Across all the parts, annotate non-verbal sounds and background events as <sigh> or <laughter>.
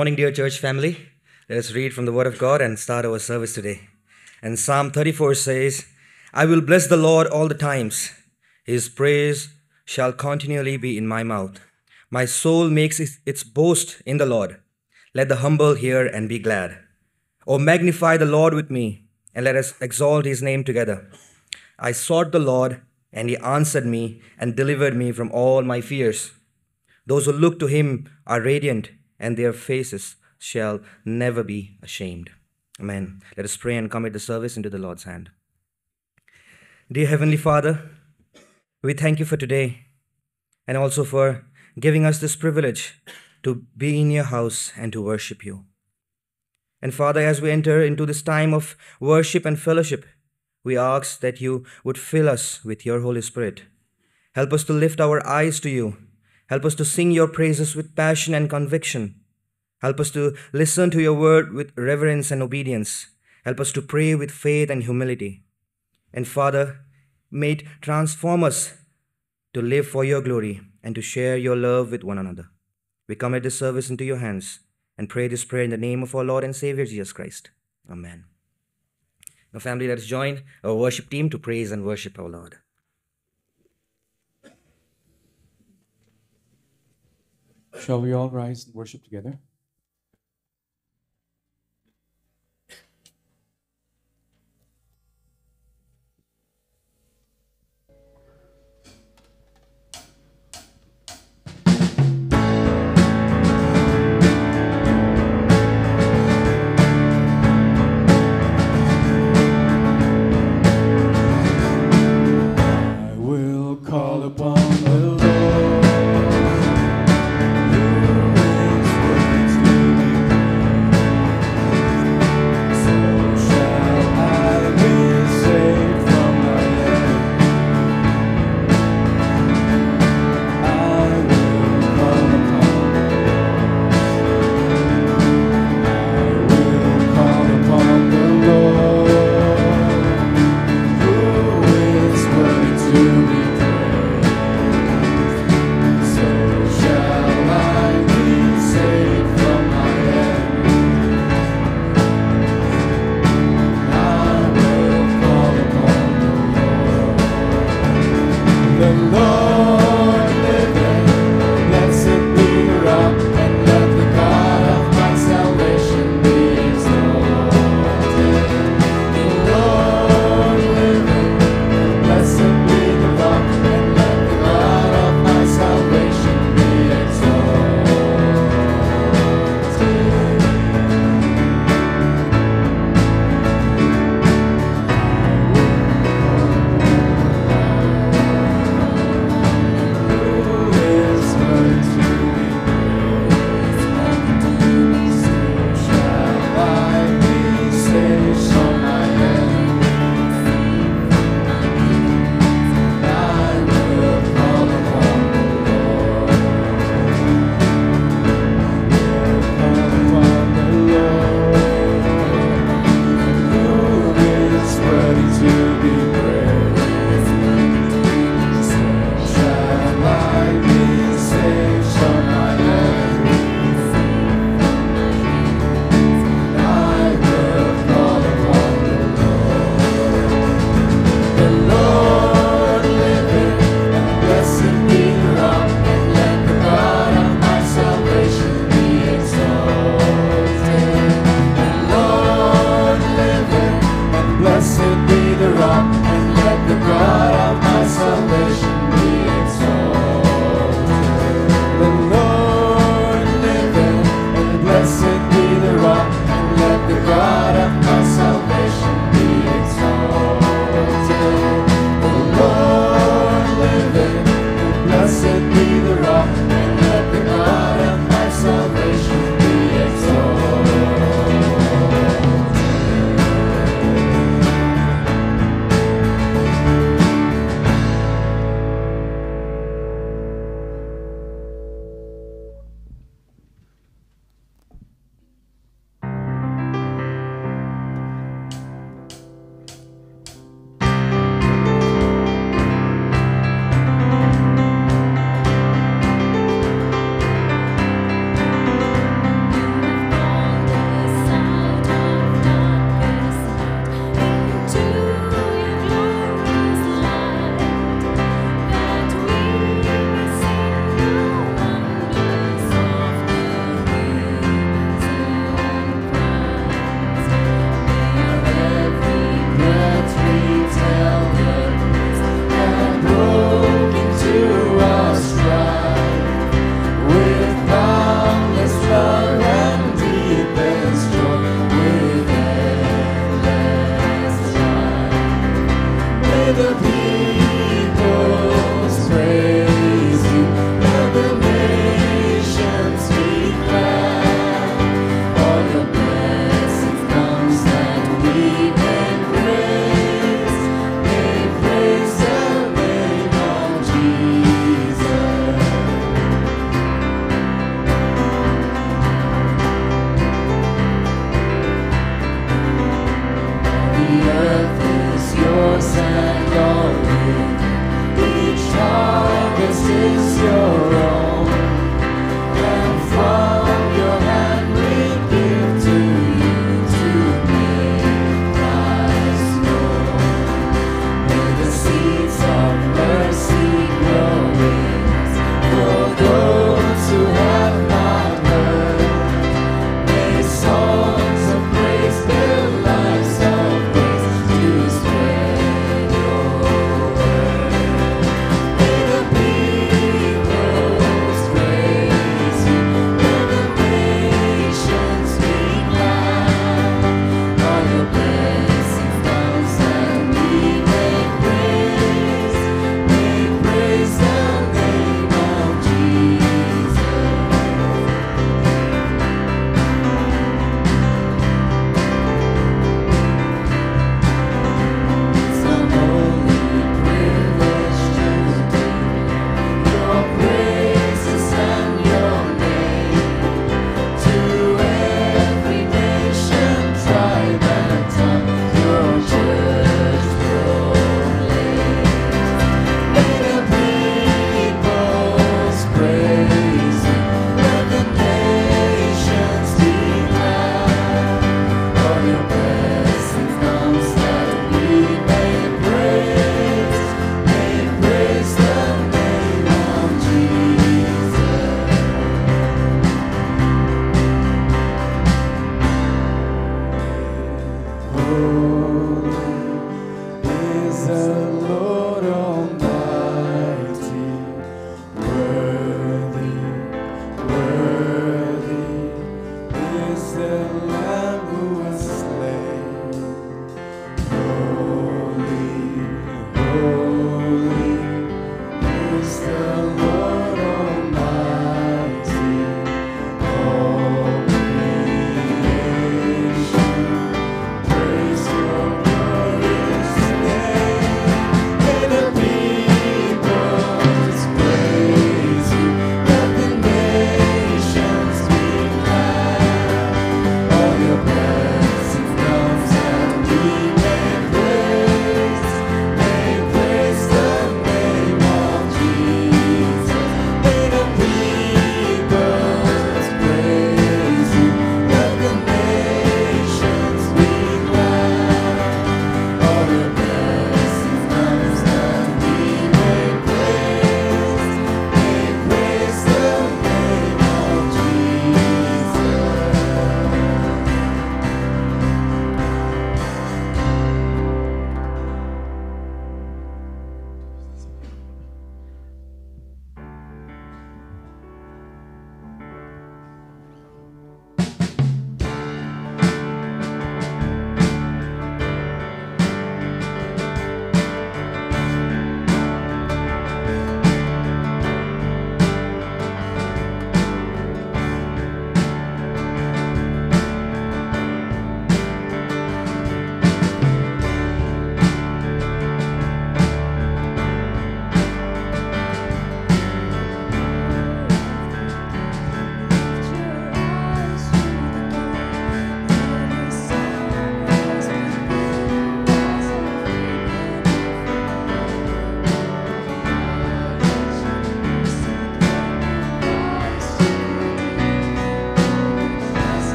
Morning, dear church family. Let us read from the Word of God and start our service today. And Psalm 34 says, I will bless the Lord all the times. His praise shall continually be in my mouth. My soul makes its- boast in the Lord. Let the humble hear and be glad. O magnify the Lord with me, and let us exalt his name together. I sought the Lord, and he answered me and delivered me from all my fears. Those who look to him are radiant, and their faces shall never be ashamed. Amen. Let us pray and commit the service into the Lord's hand. Dear Heavenly Father, we thank you for today and also for giving us this privilege to be in your house and to worship you. And Father, as we enter into this time of worship and fellowship, we ask that you would fill us with your Holy Spirit. Help us to lift our eyes to you. Help us to sing your praises with passion and conviction. Help us to listen to your word with reverence and obedience. Help us to pray with faith and humility. And Father, may it transform us to live for your glory and to share your love with one another. We commit this service into your hands and pray this prayer in the name of our Lord and Savior Jesus Christ. Amen. Now, family, let us join our worship team to praise and worship our Lord. Shall we all rise and worship together?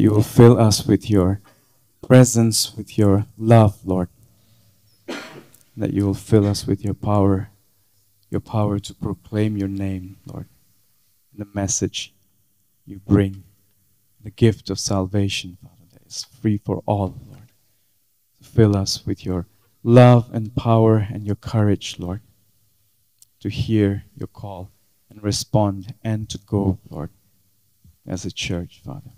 You will fill us with your presence, with your love, Lord. That you will fill us with your power, your power to proclaim your name, Lord. The message you bring, the gift of salvation, Father, that is free for all, Lord. Fill us with your love and power and your courage, Lord to hear your call and respond and to go, Lord, as a church, Father.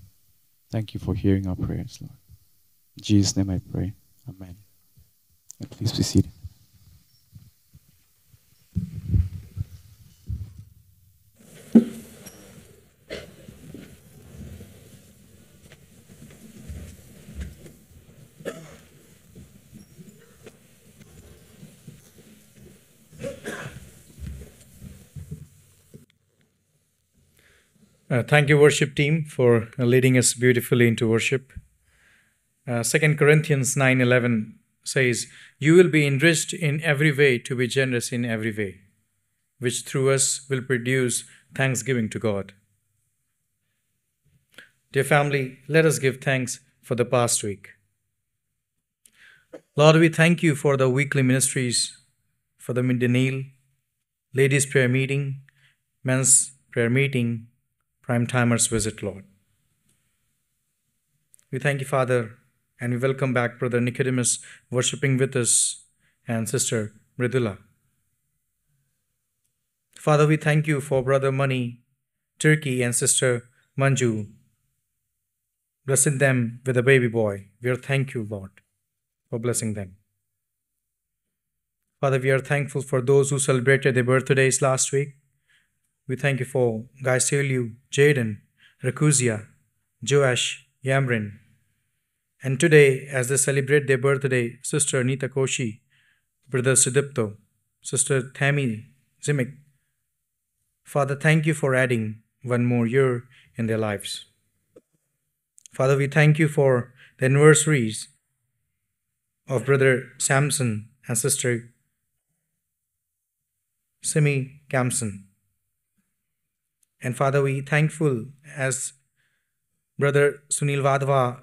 Thank you for hearing our prayers, Lord. In Jesus' name I pray. Amen. And please be seated. Uh, thank you, worship team, for leading us beautifully into worship. Uh, 2 Corinthians 9:11 says, "You will be enriched in every way to be generous in every way, which through us will produce thanksgiving to God." Dear family, let us give thanks for the past week. Lord, we thank you for the weekly ministries, for the midday meal, ladies' prayer meeting, men's prayer meeting, prime timers visit, Lord. We thank you, Father, and we welcome back Brother Nicodemus worshiping with us and Sister Mridula. Father, we thank you for Brother Mani, Turkey, and Sister Manju, blessing them with a baby boy. We are thank you, Lord, for blessing them. Father, we are thankful for those who celebrated their birthdays last week. We thank you for Gaiseliu, Jaden, Rakuzia, Joash, Yamrin. And today, as they celebrate their birthday, Sister Anita Koshi, Brother Sudipto, Sister Tammy Zimik. Father, thank you for adding one more year in their lives. Father, we thank you for the anniversaries of Brother Samson and Sister Simi Kamson. And Father, we thankful as Brother Sunil Vadva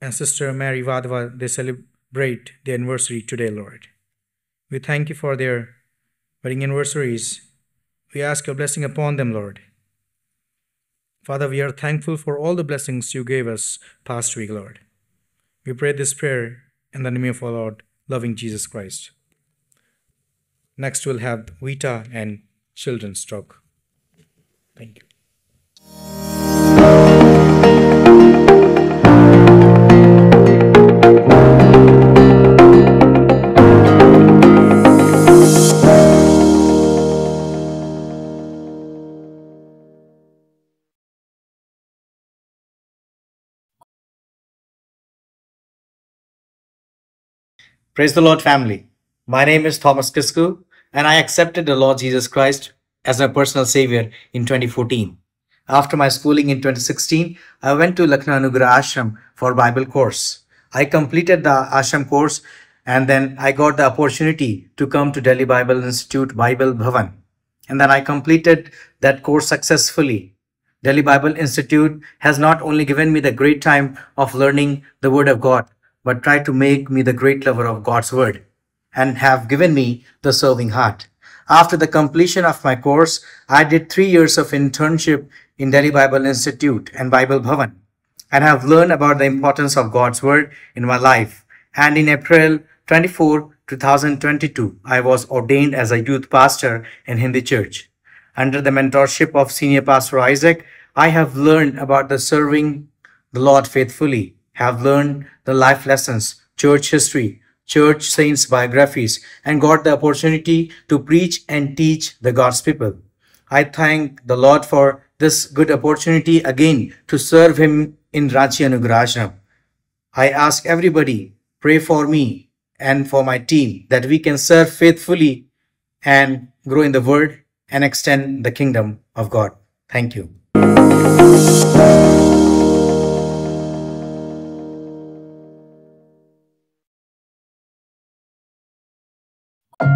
and Sister Mary Vadva, they celebrate their anniversary today, Lord. We thank you for their wedding anniversaries. We ask your blessing upon them, Lord. Father, we are thankful for all the blessings you gave us past week, Lord. We pray this prayer in the name of our Lord, loving Jesus Christ. Next, we'll have Vita and children's talk. Thank you. Praise the Lord, family. My name is Thomas Kisku, and I accepted the Lord Jesus Christ as my personal Savior in 2014. After my schooling in 2016, I went to Lucknow Ashram for Bible course. I completed the Ashram course and then I got the opportunity to come to Delhi Bible Institute Bible Bhavan. And then I completed that course successfully. Delhi Bible Institute has not only given me the great time of learning the Word of God, but tried to make me the great lover of God's Word and have given me the serving heart. After the completion of my course, I did three years of internship in Delhi Bible Institute and Bible Bhavan and have learned about the importance of God's Word in my life. And in April 24, 2022, I was ordained as a youth pastor in Hindi Church. Under the mentorship of Senior Pastor Isaac, I have learned about the serving the Lord faithfully, have learned the life lessons, church history, church saints' biographies, and got the opportunity to preach and teach the God's people. I thank the Lord for this good opportunity again to serve Him in Ranchi Anugrah I ask everybody, pray for me and for my team that we can serve faithfully and grow in the Word and extend the kingdom of God. Thank you. Good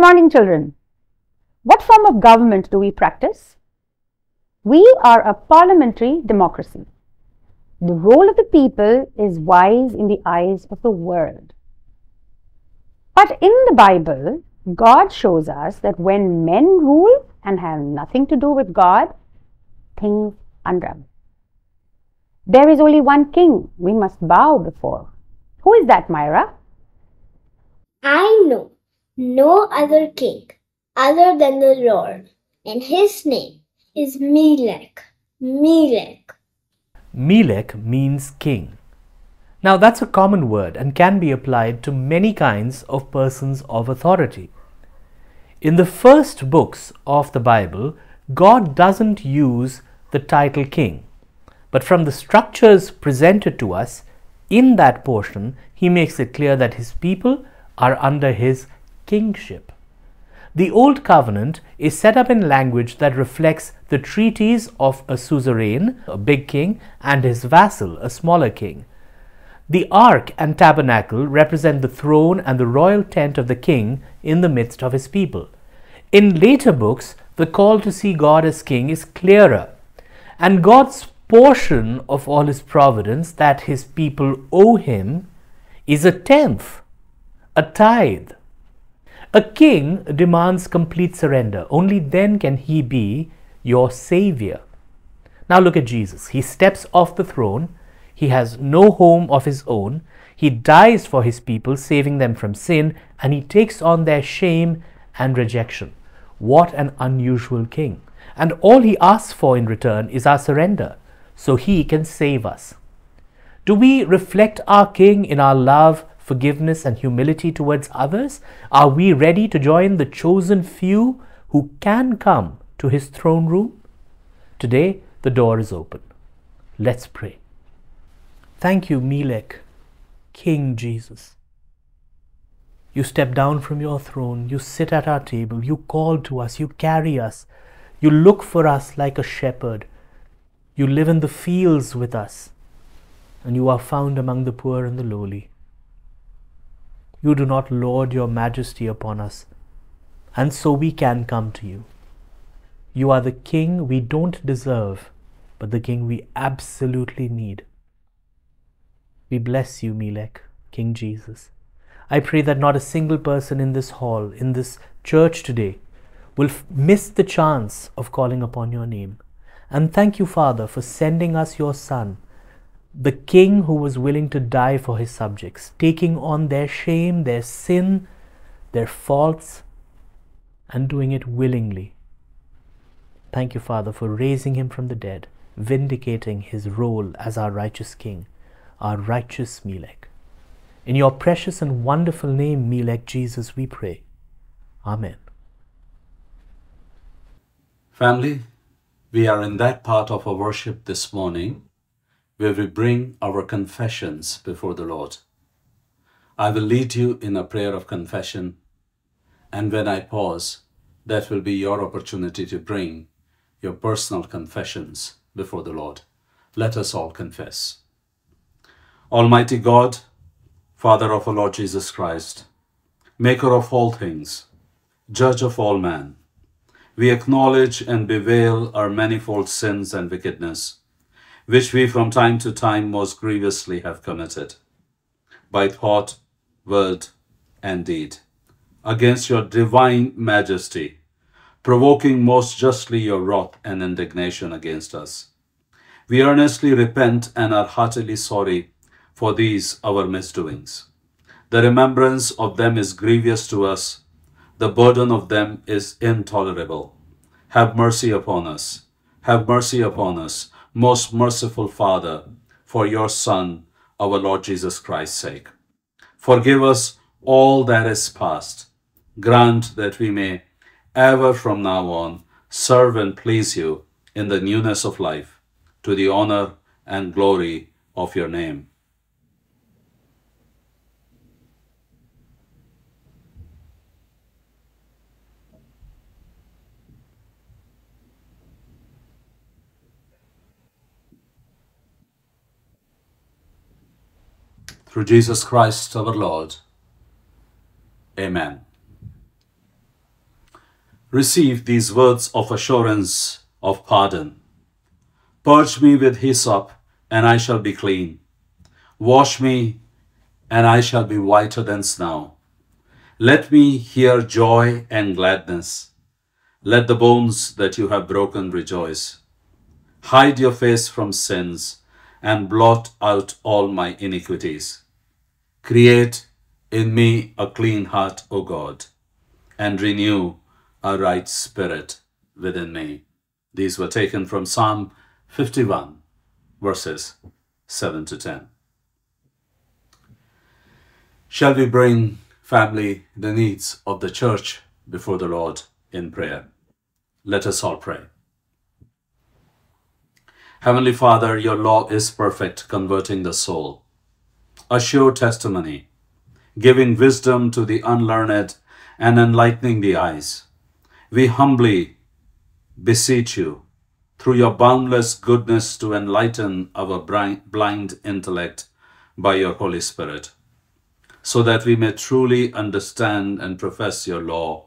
morning, children. What form of government do we practice? We are a parliamentary democracy. The role of the people is wise in the eyes of the world. But in the Bible, God shows us that when men rule and have nothing to do with God, things unravel. There is only one king we must bow before. Who is that, Myra? I know no other king other than the Lord, and his name is Melech. Melech. Melech means king. Now, that's a common word and can be applied to many kinds of persons of authority. In the first books of the Bible, God doesn't use the title king, but from the structures presented to us in that portion, he makes it clear that his people are under his kingship. The Old Covenant is set up in language that reflects the treaties of a suzerain, a big king, and his vassal, a smaller king. The ark and tabernacle represent the throne and the royal tent of the king in the midst of his people. In later books, the call to see God as king is clearer, and God's portion of all his providence that his people owe him is a tenth, a tithe. A king demands complete surrender. Only then can he be your savior. Now look at Jesus. He steps off the throne. He has no home of his own. He dies for his people, saving them from sin, and he takes on their shame and rejection. What an unusual king. And all he asks for in return is our surrender, so he can save us. Do we reflect our king in our love, forgiveness, and humility towards others? Are we ready to join the chosen few who can come to his throne room? Today, the door is open. Let's pray. Thank you, Melech, King Jesus. You step down from your throne, you sit at our table, you call to us, you carry us, you look for us like a shepherd, you live in the fields with us, and you are found among the poor and the lowly. You do not lord your majesty upon us, and so we can come to you. You are the king we don't deserve, but the king we absolutely need. We bless you, Melech, King Jesus. I pray that not a single person in this hall, in this church today will f- miss the chance of calling upon your name. And thank you, Father, for sending us your Son, the King who was willing to die for his subjects, taking on their shame, their sin, their faults, and doing it willingly. Thank you, Father, for raising him from the dead, vindicating his role as our righteous King, our righteous Melech. In your precious and wonderful name, Melech Jesus, we pray. Amen. Family, we are in that part of our worship this morning where we bring our confessions before the Lord. I will lead you in a prayer of confession, and when I pause, that will be your opportunity to bring your personal confessions before the Lord. Let us all confess. Almighty God, Father of our Lord Jesus Christ, Maker of all things, Judge of all men, we acknowledge and bewail our manifold sins and wickedness, which we from time to time most grievously have committed, by thought, word, and deed, against your divine majesty, provoking most justly your wrath and indignation against us. We earnestly repent and are heartily sorry for these our misdoings. The remembrance of them is grievous to us, the burden of them is intolerable. Have mercy upon us. Have mercy upon us, most merciful Father, for your Son, our Lord Jesus Christ's sake. Forgive us all that is past. Grant that we may ever from now on serve and please you in the newness of life, to the honor and glory of your name. Through Jesus Christ our Lord. Amen. Receive these words of assurance of pardon. Purge me with hyssop, and I shall be clean. Wash me, and I shall be whiter than snow. Let me hear joy and gladness. Let the bones that you have broken rejoice. Hide your face from sins and blot out all my iniquities. Create in me a clean heart, O God, and renew a right spirit within me. These were taken from Psalm 51, verses 7 to 10. Shall we bring, family, the needs of the church before the Lord in prayer? Let us all pray. Heavenly Father, your law is perfect, converting the soul. A sure testimony, giving wisdom to the unlearned and enlightening the eyes. We humbly beseech you, through your boundless goodness, to enlighten our blind intellect by your Holy Spirit, so that we may truly understand and profess your law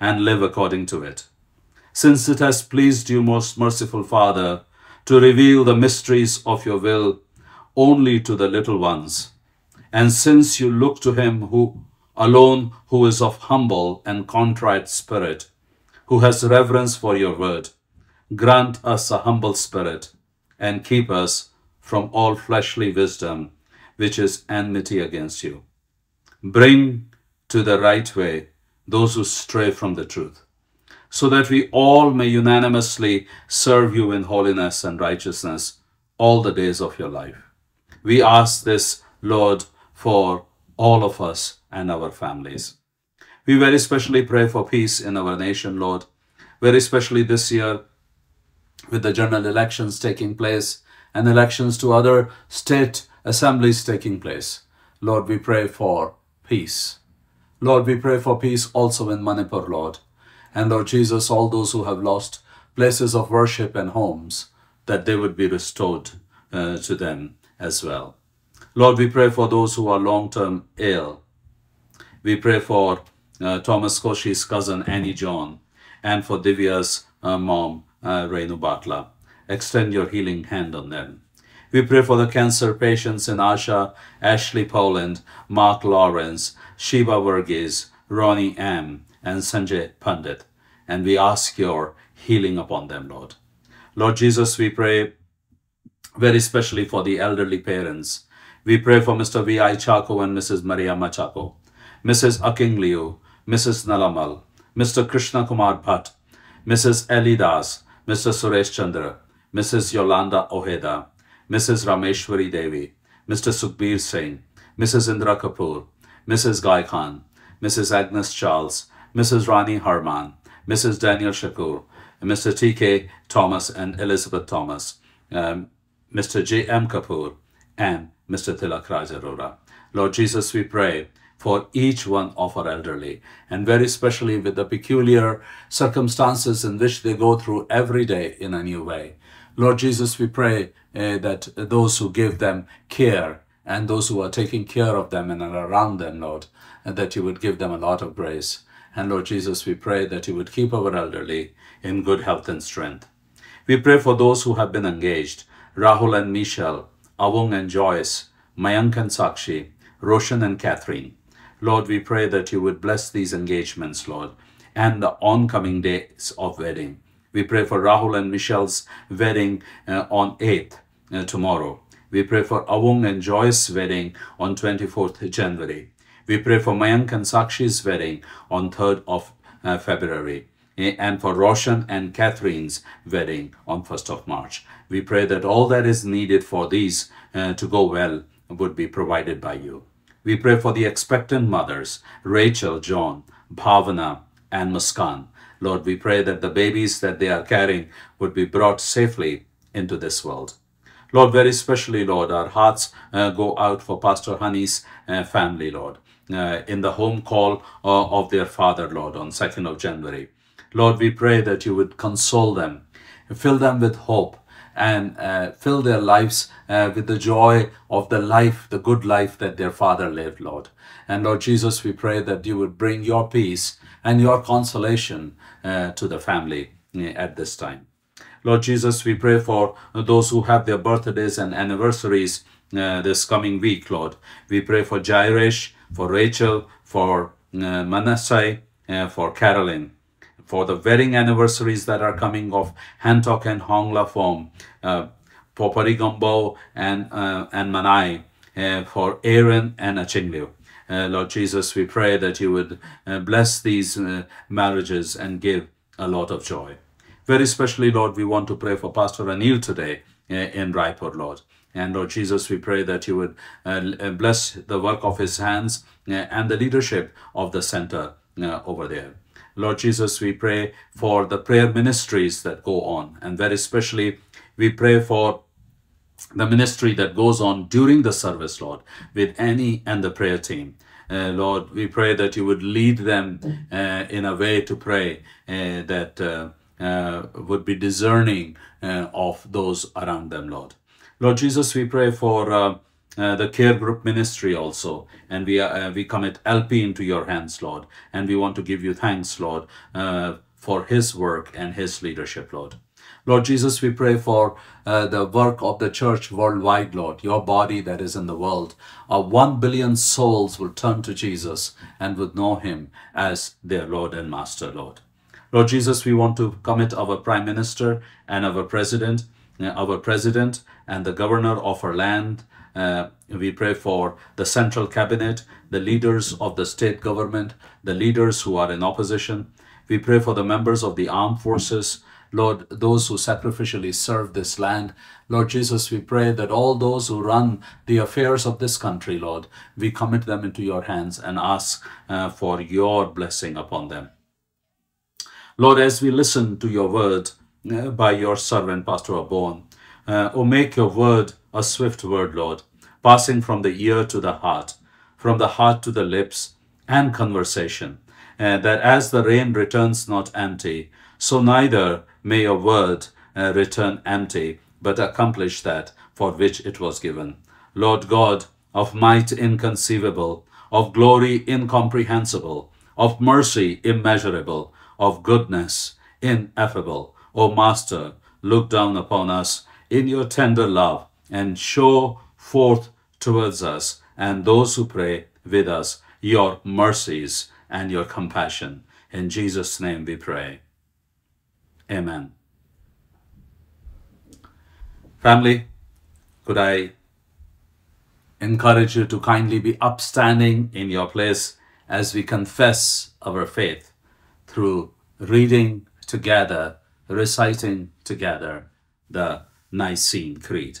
and live according to it. Since it has pleased you, most merciful Father, to reveal the mysteries of your will only to the little ones, and since you look to him who alone who is of humble and contrite spirit, who has reverence for your word, grant us a humble spirit and keep us from all fleshly wisdom, which is enmity against you. Bring to the right way those who stray from the truth, so that we all may unanimously serve you in holiness and righteousness all the days of your life. We ask this, Lord, for all of us and our families. We very specially pray for peace in our nation, Lord. Very especially this year, with the general elections taking place and elections to other state assemblies taking place. Lord, we pray for peace. Lord, we pray for peace also in Manipur, Lord. And Lord Jesus, all those who have lost places of worship and homes, that they would be restored uh, to them as well. Lord, we pray for those who are long term ill. We pray for uh, Thomas Koshy's cousin Annie John and for Divya's uh, mom, uh, Renu Batla. Extend your healing hand on them. We pray for the cancer patients in Asha, Ashley Poland, Mark Lawrence, Shiva Verghese, Ronnie M., and Sanjay Pandit. And we ask your healing upon them, Lord. Lord Jesus, we pray very specially for the elderly parents. We pray for Mr. V.I. Chacko and Mrs. Maria Machako, Mrs. Aking Liu, Mrs. Nalamal, Mr. Krishna Kumar Bhatt, Mrs. Ellie Das, Mr. Suresh Chandra, Mrs. Yolanda Ojeda, Mrs. Rameshwari Devi, Mr. Sukhbir Singh, Mrs. Indra Kapoor, Mrs. Guy Khan, Mrs. Agnes Charles, Mrs. Rani Harman, Mrs. Daniel Shakur, Mr. T.K. Thomas and Elizabeth Thomas, um, Mr. J.M. Kapoor, and Mr. Tilak Raj Arora. Lord Jesus, we pray for each one of our elderly, and very especially with the peculiar circumstances in which they go through every day in a new way. Lord Jesus, we pray uh, that those who give them care and those who are taking care of them and are around them, Lord, that you would give them a lot of grace. And Lord Jesus, we pray that you would keep our elderly in good health and strength. We pray for those who have been engaged Rahul and Michelle, Avung and Joyce, Mayank and Sakshi, Roshan and Catherine. Lord, we pray that you would bless these engagements, Lord, and the oncoming days of wedding. We pray for Rahul and Michelle's wedding uh, on 8th, uh, tomorrow. We pray for Avung and Joyce's wedding on 24th January. We pray for Mayank and Sakshi's wedding on 3rd of uh, February. eh, And for Roshan and Catherine's wedding on 1st of March. We pray that all that is needed for these uh, to go well would be provided by you. We pray for the expectant mothers, Rachel, John, Bhavana, and Muskan. Lord, we pray that the babies that they are carrying would be brought safely into this world. Lord, very specially, Lord, our hearts uh, go out for Pastor Honey's uh, family, Lord, uh, in the home call uh, of their father, Lord, on 2nd of January. Lord, we pray that you would console them, fill them with hope, and uh, fill their lives uh, with the joy of the life, the good life that their father lived, Lord. And Lord Jesus, we pray that you would bring your peace and your consolation uh, to the family uh, at this time. Lord Jesus, we pray for those who have their birthdays and anniversaries uh, this coming week, Lord. We pray for Jairesh, for Rachel, for uh, Manasseh, uh, for Carolyn, for the wedding anniversaries that are coming of Hantok and Hong Lafom, uh, for Parigombo and, uh, and Manai, uh, for Aaron and Achinglu. Uh, Lord Jesus, we pray that you would uh, bless these uh, marriages and give a lot of joy. Very especially, Lord, we want to pray for Pastor Anil today uh, in Raipur, Lord. And Lord Jesus, we pray that you would uh, uh, bless the work of his hands and the leadership of the center over there. Lord Jesus, we pray for the prayer ministries that go on. And very especially, we pray for the ministry that goes on during the service, Lord, with Annie and the prayer team. Uh, Lord, we pray that you would lead them uh, in a way to pray uh, that uh, uh, would be discerning uh, of those around them, Lord. Lord Jesus, we pray for uh, the care group ministry also, and we uh, we commit LP into your hands, Lord, and we want to give you thanks, Lord, uh, for his work and his leadership, Lord. Lord Jesus, we pray for uh, the work of the church worldwide, Lord, your body that is in the world. Uh, one billion souls will turn to Jesus and would know him as their Lord and Master, Lord. Lord Jesus, we want to commit our Prime Minister and our President, uh, our President and the Governor of our land. Uh, we pray for the Central Cabinet, the leaders of the state government, the leaders who are in opposition. We pray for the members of the armed forces, Lord, those who sacrificially serve this land. Lord Jesus, we pray that all those who run the affairs of this country, Lord, we commit them into your hands and ask uh, for your blessing upon them. Lord, as we listen to your word uh, by your servant, Pastor Abuan, uh, oh, make your word a swift word, Lord, passing from the ear to the heart, from the heart to the lips, and conversation, uh, that as the rain returns not empty, so neither may your word uh, return empty, but accomplish that for which it was given. Lord God, of might inconceivable, of glory incomprehensible, of mercy immeasurable, of goodness ineffable. O Master, look down upon us in your tender love and show forth towards us and those who pray with us your mercies and your compassion. In Jesus' name we pray. Amen. Family, could I encourage you to kindly be upstanding in your place as we confess our faith through reading together, reciting together the Nicene Creed.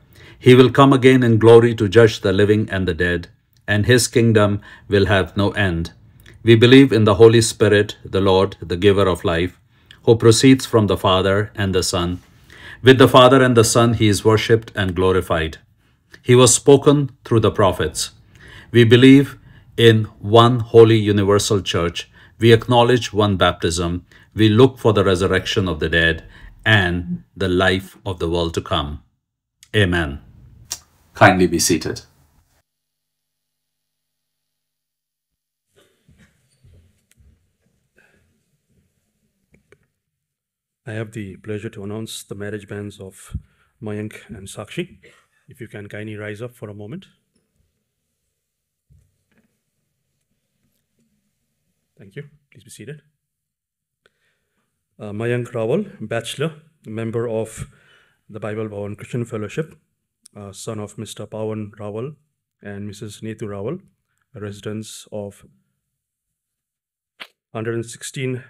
He will come again in glory to judge the living and the dead, and his kingdom will have no end. We believe in the Holy Spirit, the Lord, the giver of life, who proceeds from the Father and the Son. With the Father and the Son, he is worshipped and glorified. He was spoken through the prophets. We believe in one holy universal church. We acknowledge one baptism. We look for the resurrection of the dead and the life of the world to come. Amen. Kindly be seated. I have the pleasure to announce the marriage banns of Mayank and Sakshi. If you can kindly rise up for a moment. Thank you. Please be seated. Uh, Mayank Rawal, bachelor, member of the Bible Bhavan Christian Fellowship, uh, son of Mr. Pawan Rawal and Mrs. Netu Rawal, residents of 116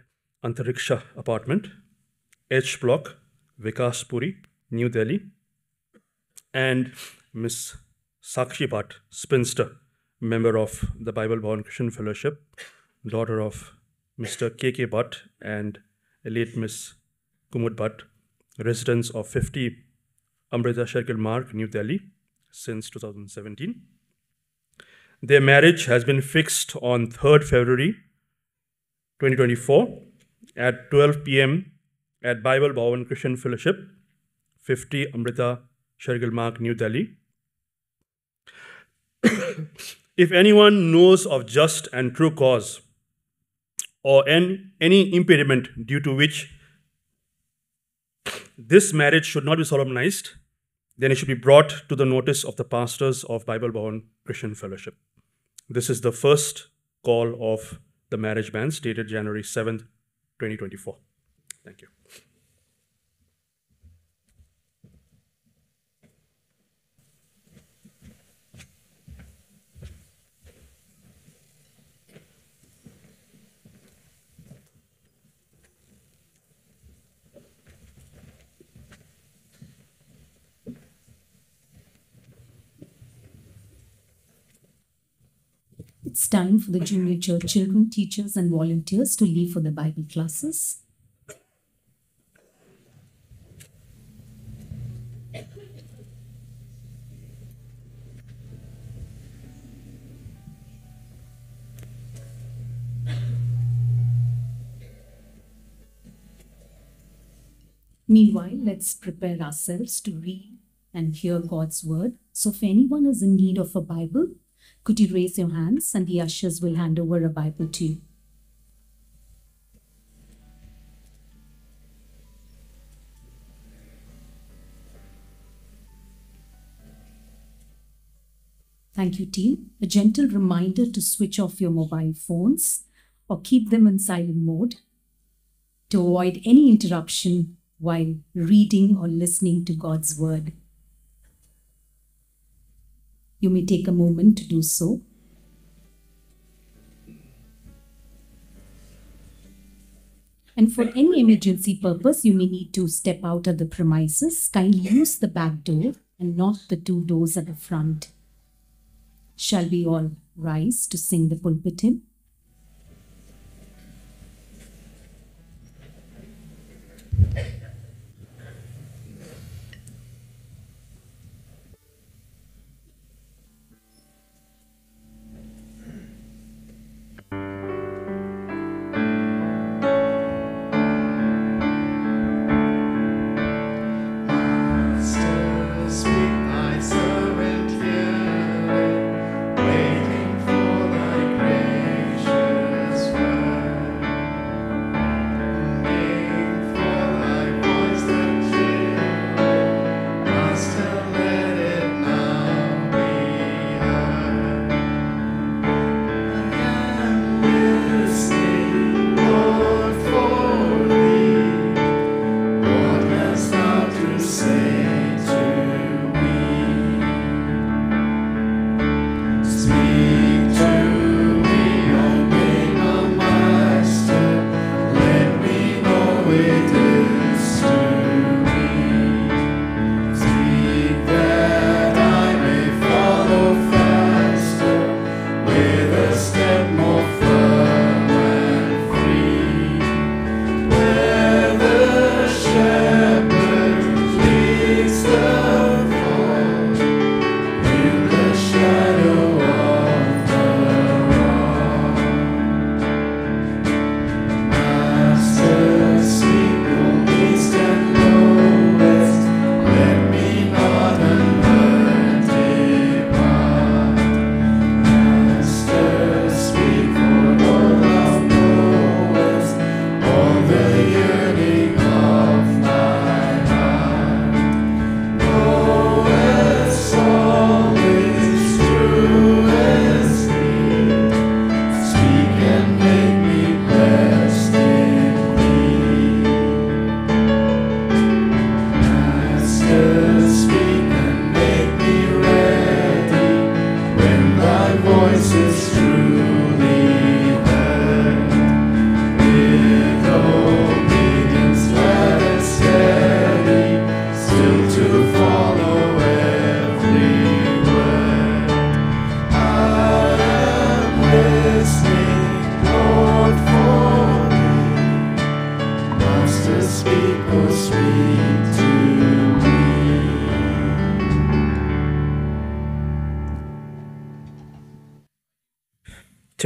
Antariksha apartment, H Block, Vikaspuri, New Delhi, and Miss Sakshi Bhatt, spinster, member of the Bible Bhavan Christian Fellowship, daughter of Mr. K.K. Bhatt and late Miss Kumud Bhatt, residents of 50 Amrita Shergill Marg, New Delhi, since 2017. Their marriage has been fixed on 3rd February 2024 at 12 p.m. at Bible Bhavan Christian Fellowship, 50 Amrita Shergill Marg, New Delhi. <coughs> if anyone knows of just and true cause or an, any impediment due to which this marriage should not be solemnized, then it should be brought to the notice of the pastors of Bible Bhavan Christian Fellowship. This is the first call of the marriage banns dated January 7th, 2024. Thank you. It's time for the junior church children, teachers, and volunteers to leave for the Bible classes. Meanwhile, let's prepare ourselves to read and hear God's word. So, if anyone is in need of a Bible, could you raise your hands and the ushers will hand over a Bible to you? Thank you, team. A gentle reminder to switch off your mobile phones or keep them in silent mode to avoid any interruption while reading or listening to God's word. You may take a moment to do so. And for any emergency purpose, you may need to step out of the premises. Kindly use the back door and not the two doors at the front. Shall we all rise to sing the pulpit hymn?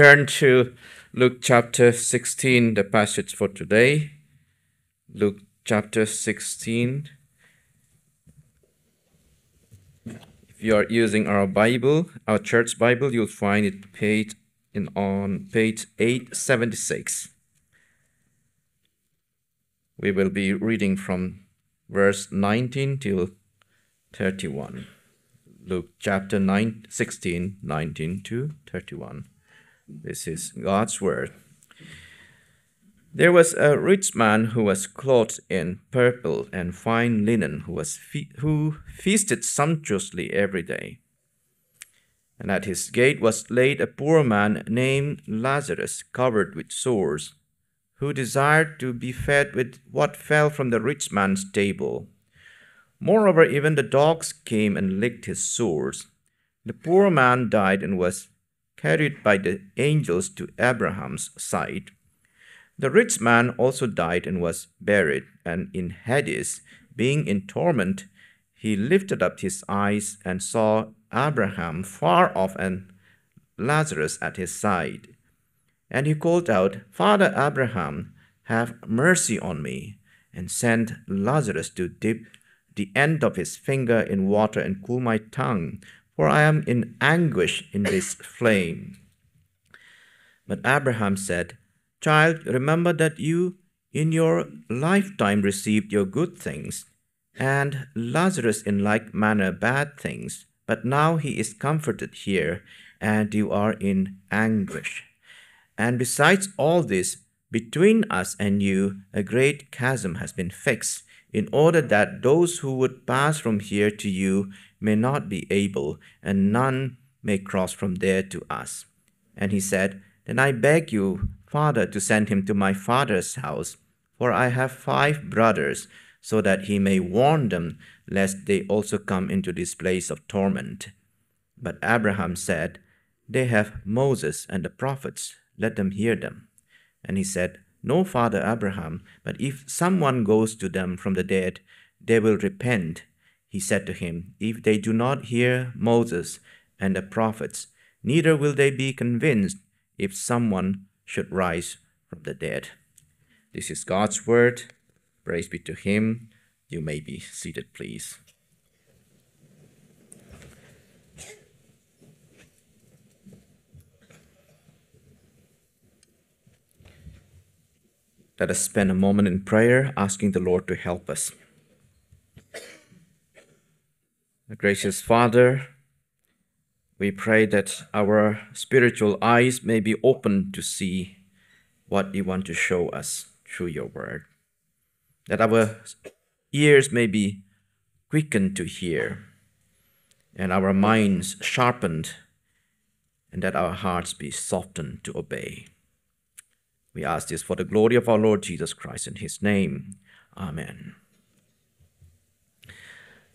Turn to Luke chapter 16, the passage for today. Luke chapter 16. If you are using our Bible, our church Bible, you'll find it page in on page 876. We will be reading from verse 19 till 31. Luke chapter 9, 16, 19 to 31. This is God's word. There was a rich man who was clothed in purple and fine linen, who was fe- who feasted sumptuously every day. And at his gate was laid a poor man named Lazarus, covered with sores, who desired to be fed with what fell from the rich man's table. Moreover, even the dogs came and licked his sores. The poor man died and was carried by the angels to Abraham's side. The rich man also died and was buried, and in Hades, being in torment, he lifted up his eyes and saw Abraham far off and Lazarus at his side. And he called out, Father Abraham, have mercy on me, and send Lazarus to dip the end of his finger in water and cool my tongue, for I am in anguish in this flame. But Abraham said, Child, remember that you in your lifetime received your good things, and Lazarus in like manner bad things. But now he is comforted here, and you are in anguish. And besides all this, between us and you a great chasm has been fixed, in order that those who would pass from here to you may not be able, and none may cross from there to us. And he said, Then I beg you, Father, to send him to my father's house, For I have five brothers, so that he may warn them, lest they also come into this place of torment. But Abraham said, They have Moses and the prophets, let them hear them. And he said, No, Father Abraham, but if someone goes to them from the dead, they will repent. He said to him, If they do not hear Moses and the prophets, neither will they be convinced if someone should rise from the dead. This is God's word. Praise be to him. You may be seated, please. Let us spend a moment in prayer asking the Lord to help us. Gracious Father, we pray that our spiritual eyes may be open to see what you want to show us through your word. That our ears may be quickened to hear, and our minds sharpened, and that our hearts be softened to obey. We ask this for the glory of our Lord Jesus Christ in his name. Amen.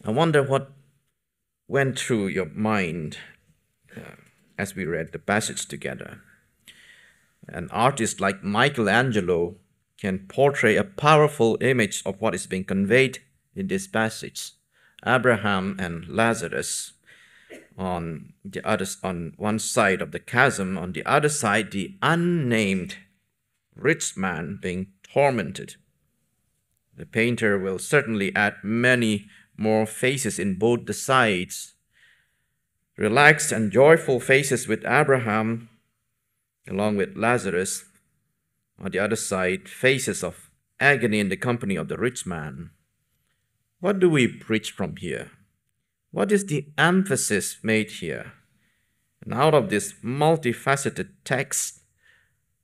I wonder what went through your mind uh, as we read the passage together. An artist like Michelangelo can portray a powerful image of what is being conveyed in this passage. Abraham and Lazarus on the other on one side of the chasm, on the other side the unnamed rich man being tormented. The painter will certainly add many more faces in both the sides. Relaxed and joyful faces with Abraham, along with Lazarus. On the other side, faces of agony in the company of the rich man. What do we preach from here? What is the emphasis made here? And out of this multifaceted text,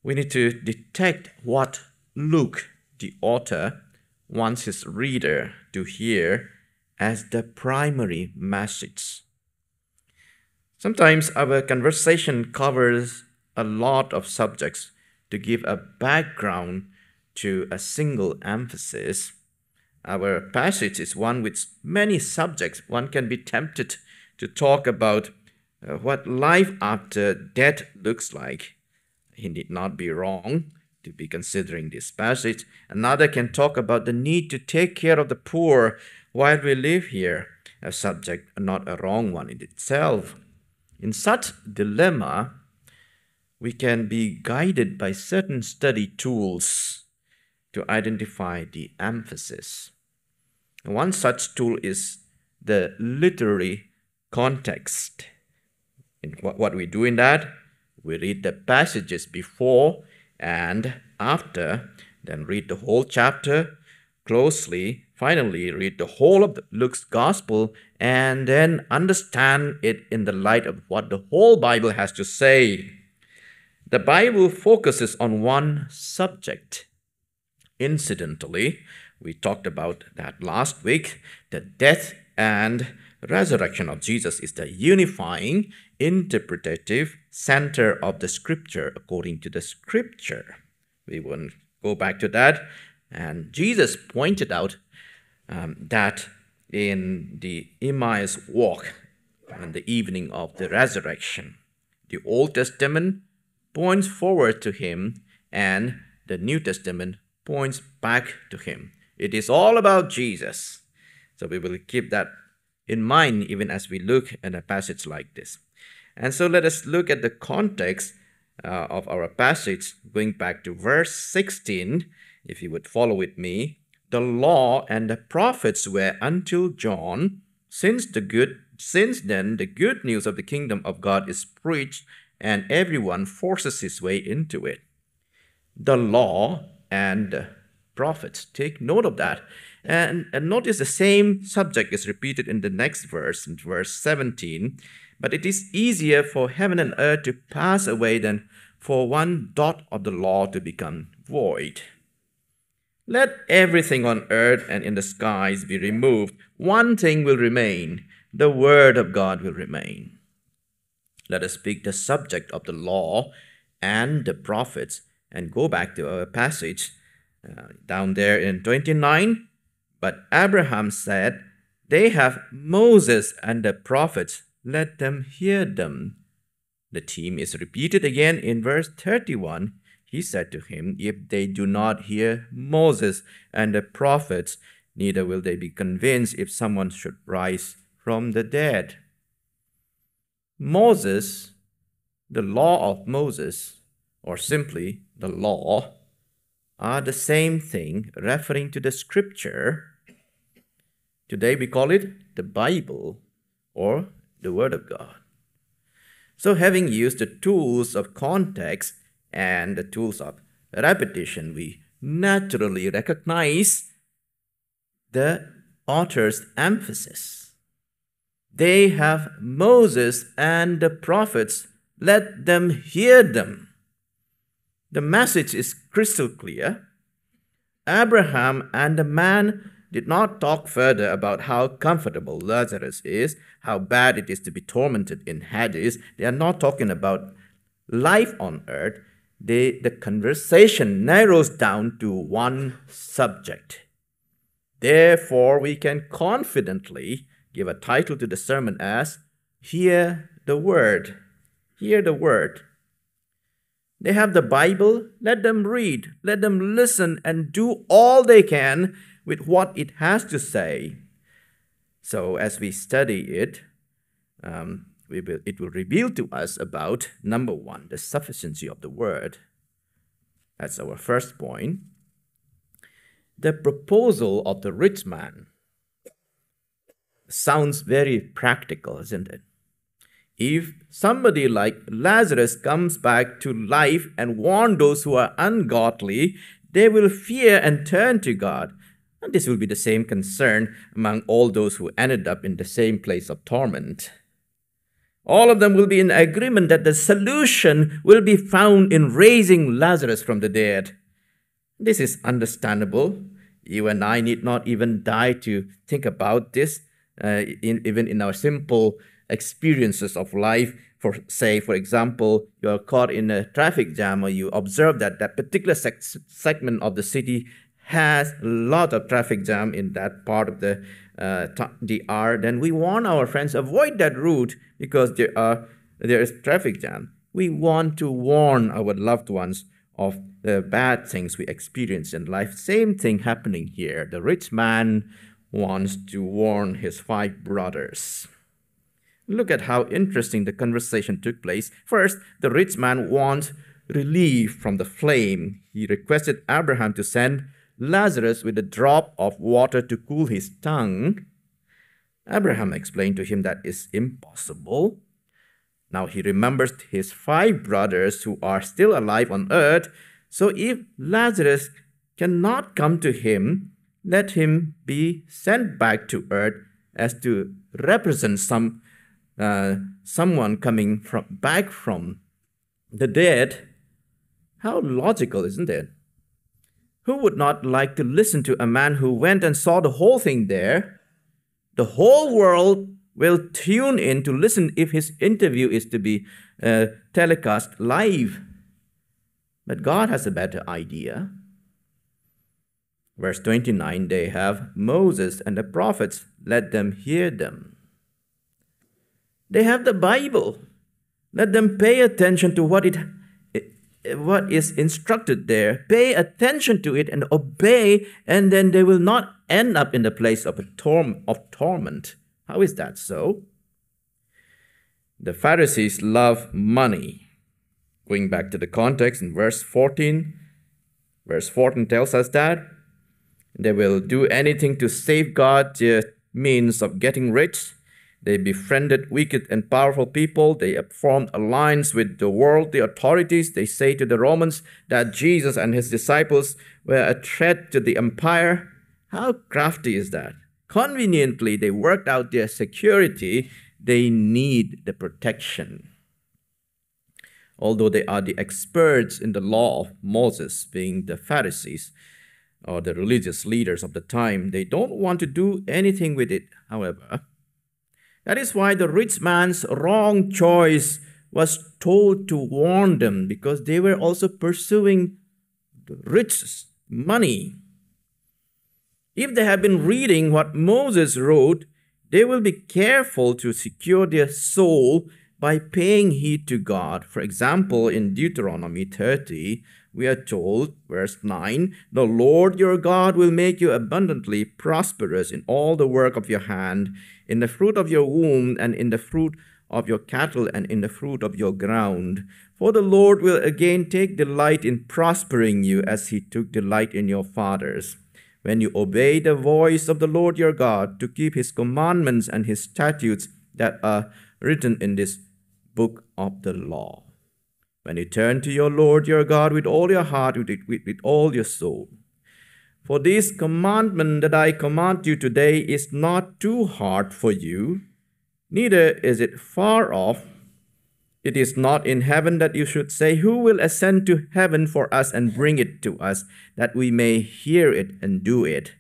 we need to detect what Luke, the author, wants his reader to hear as the primary message. Sometimes our conversation covers a lot of subjects to give a background to a single emphasis. Our passage is one with many subjects. One can be tempted to talk about uh, what life after death looks like. He need not be wrong to be considering this passage. Another can talk about the need to take care of the poor while we live here, a subject not a wrong one in itself. In such dilemma, we can be guided by certain study tools to identify the emphasis. One such tool is the literary context. What, what we do in that, we read the passages before and after, then read the whole chapter closely, finally read the whole of Luke's gospel, and then understand it in the light of what the whole Bible has to say. The Bible focuses on one subject. Incidentally, we talked about that last week. The death and resurrection of Jesus is the unifying, interpretative center of the scripture according to the scripture. We won't go back to that. And Jesus pointed out um, that in the Emmaus walk on the evening of the resurrection, the Old Testament points forward to him and the New Testament points back to him. It is all about Jesus. So we will keep that in mind even as we look at a passage like this. And so let us look at the context uh, of our passage, going back to verse 16, if you would follow with me. The law and the prophets were until John. Since the good since then the good news of the kingdom of God is preached and everyone forces his way into it. The law and the prophets. Take note of that. And, and notice the same subject is repeated in the next verse, in verse 17. But it is easier for heaven and earth to pass away than for one dot of the law to become void. Let everything on earth and in the skies be removed. One thing will remain the word of God will remain. Let us pick the subject of the law and the prophets and go back to our passage Uh, down there in 29, but Abraham said, They have Moses and the prophets, let them hear them. The theme is repeated again in verse 31. He said to him, If they do not hear Moses and the prophets, neither will they be convinced if someone should rise from the dead. Moses, the law of Moses, or simply the law, are the same thing, referring to the scripture. Today we call it the Bible or the Word of God. So, having used the tools of context and the tools of repetition, we naturally recognize the author's emphasis. They have Moses and the prophets, let them hear them. The message is crystal clear. Abraham and the man did not talk further about how comfortable Lazarus is, how bad it is to be tormented in Hades. They are not talking about life on earth. They, the conversation narrows down to one subject. Therefore, we can confidently give a title to the sermon as Hear the Word. Hear the Word. They have the Bible, let them read, let them listen, and do all they can with what it has to say. So, as we study it, um, will, it will reveal to us about number one, the sufficiency of the Word. That's our first point. The proposal of the rich man sounds very practical, isn't it? If somebody like Lazarus comes back to life and warn those who are ungodly, they will fear and turn to God. And this will be the same concern among all those who ended up in the same place of torment. All of them will be in agreement that the solution will be found in raising Lazarus from the dead. This is understandable. You and I need not even die to think about this, uh, in, even in our simple experiences of life. For say, for example, you are caught in a traffic jam, or you observe that that particular segment of the city has a lot of traffic jam in that part of the uh, hour, then we warn our friends avoid that route because there are there is traffic jam. We want to warn our loved ones of the bad things we experience in life. Same thing happening here. The rich man wants to warn his five brothers. Look at how interesting the conversation took place. First, the rich man wants relief from the flame. He requested Abraham to send Lazarus with a drop of water to cool his tongue. Abraham explained to him that is impossible. Now he remembers his five brothers who are still alive on earth. So if Lazarus cannot come to him, let him be sent back to earth as to represent some uh, someone coming from back from the dead. How logical, isn't it? Who would not like to listen to a man who went and saw the whole thing there? The whole world will tune in to listen if his interview is to be uh, telecast live. But God has a better idea. Verse 29 they have Moses and the prophets, let them hear them. They have the Bible. Let them pay attention to what it what is instructed there. Pay attention to it and obey, and then they will not end up in the place of a torm of torment. How is that so? The Pharisees love money. Going back to the context in verse 14, verse 14 tells us that they will do anything to safeguard their means of getting rich. They befriended wicked and powerful people. They formed alliance with the worldly authorities. They say to the Romans that Jesus and his disciples were a threat to the empire. How crafty is that? Conveniently, they worked out their security. They need the protection. Although they are the experts in the law of Moses, being the Pharisees or the religious leaders of the time, they don't want to do anything with it, however. That is why the rich man's wrong choice was told to warn them because they were also pursuing riches, money. If they have been reading what Moses wrote, they will be careful to secure their soul by paying heed to God. For example, in Deuteronomy 30, we are told, verse 9, The Lord your God will make you abundantly prosperous in all the work of your hand, in the fruit of your womb, and in the fruit of your cattle, and in the fruit of your ground. For the Lord will again take delight in prospering you as he took delight in your fathers. When you obey the voice of the Lord your God to keep his commandments and his statutes that are written in this book of the law. When you turn to your Lord your God with all your heart, with, with, with all your soul. For this commandment that I command you today is not too hard for you, neither is it far off. It is not in heaven that you should say, Who will ascend to heaven for us and bring it to us, that we may hear it and do it?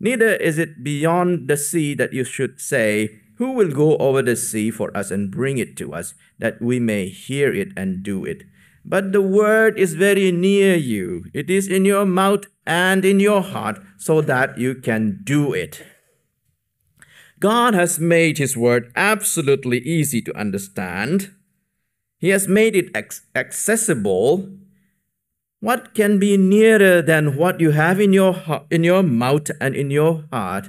Neither is it beyond the sea that you should say, Who will go over the sea for us and bring it to us, that we may hear it and do it? But the word is very near you. It is in your mouth and in your heart, so that you can do it. God has made His word absolutely easy to understand. He has made it accessible. What can be nearer than what you have in your, in your mouth and in your heart?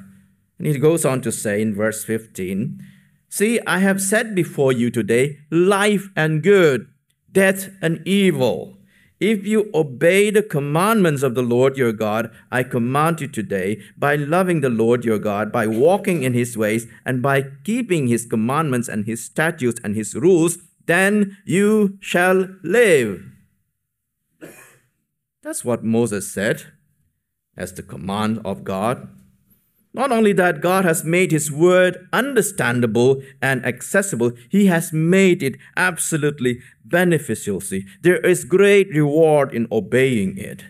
And he goes on to say in verse 15 See, I have set before you today life and good, death and evil. If you obey the commandments of the Lord your God, I command you today, by loving the Lord your God, by walking in his ways, and by keeping his commandments and his statutes and his rules, then you shall live. That's what Moses said as the command of God. Not only that, God has made His word understandable and accessible, He has made it absolutely beneficial. See, there is great reward in obeying it.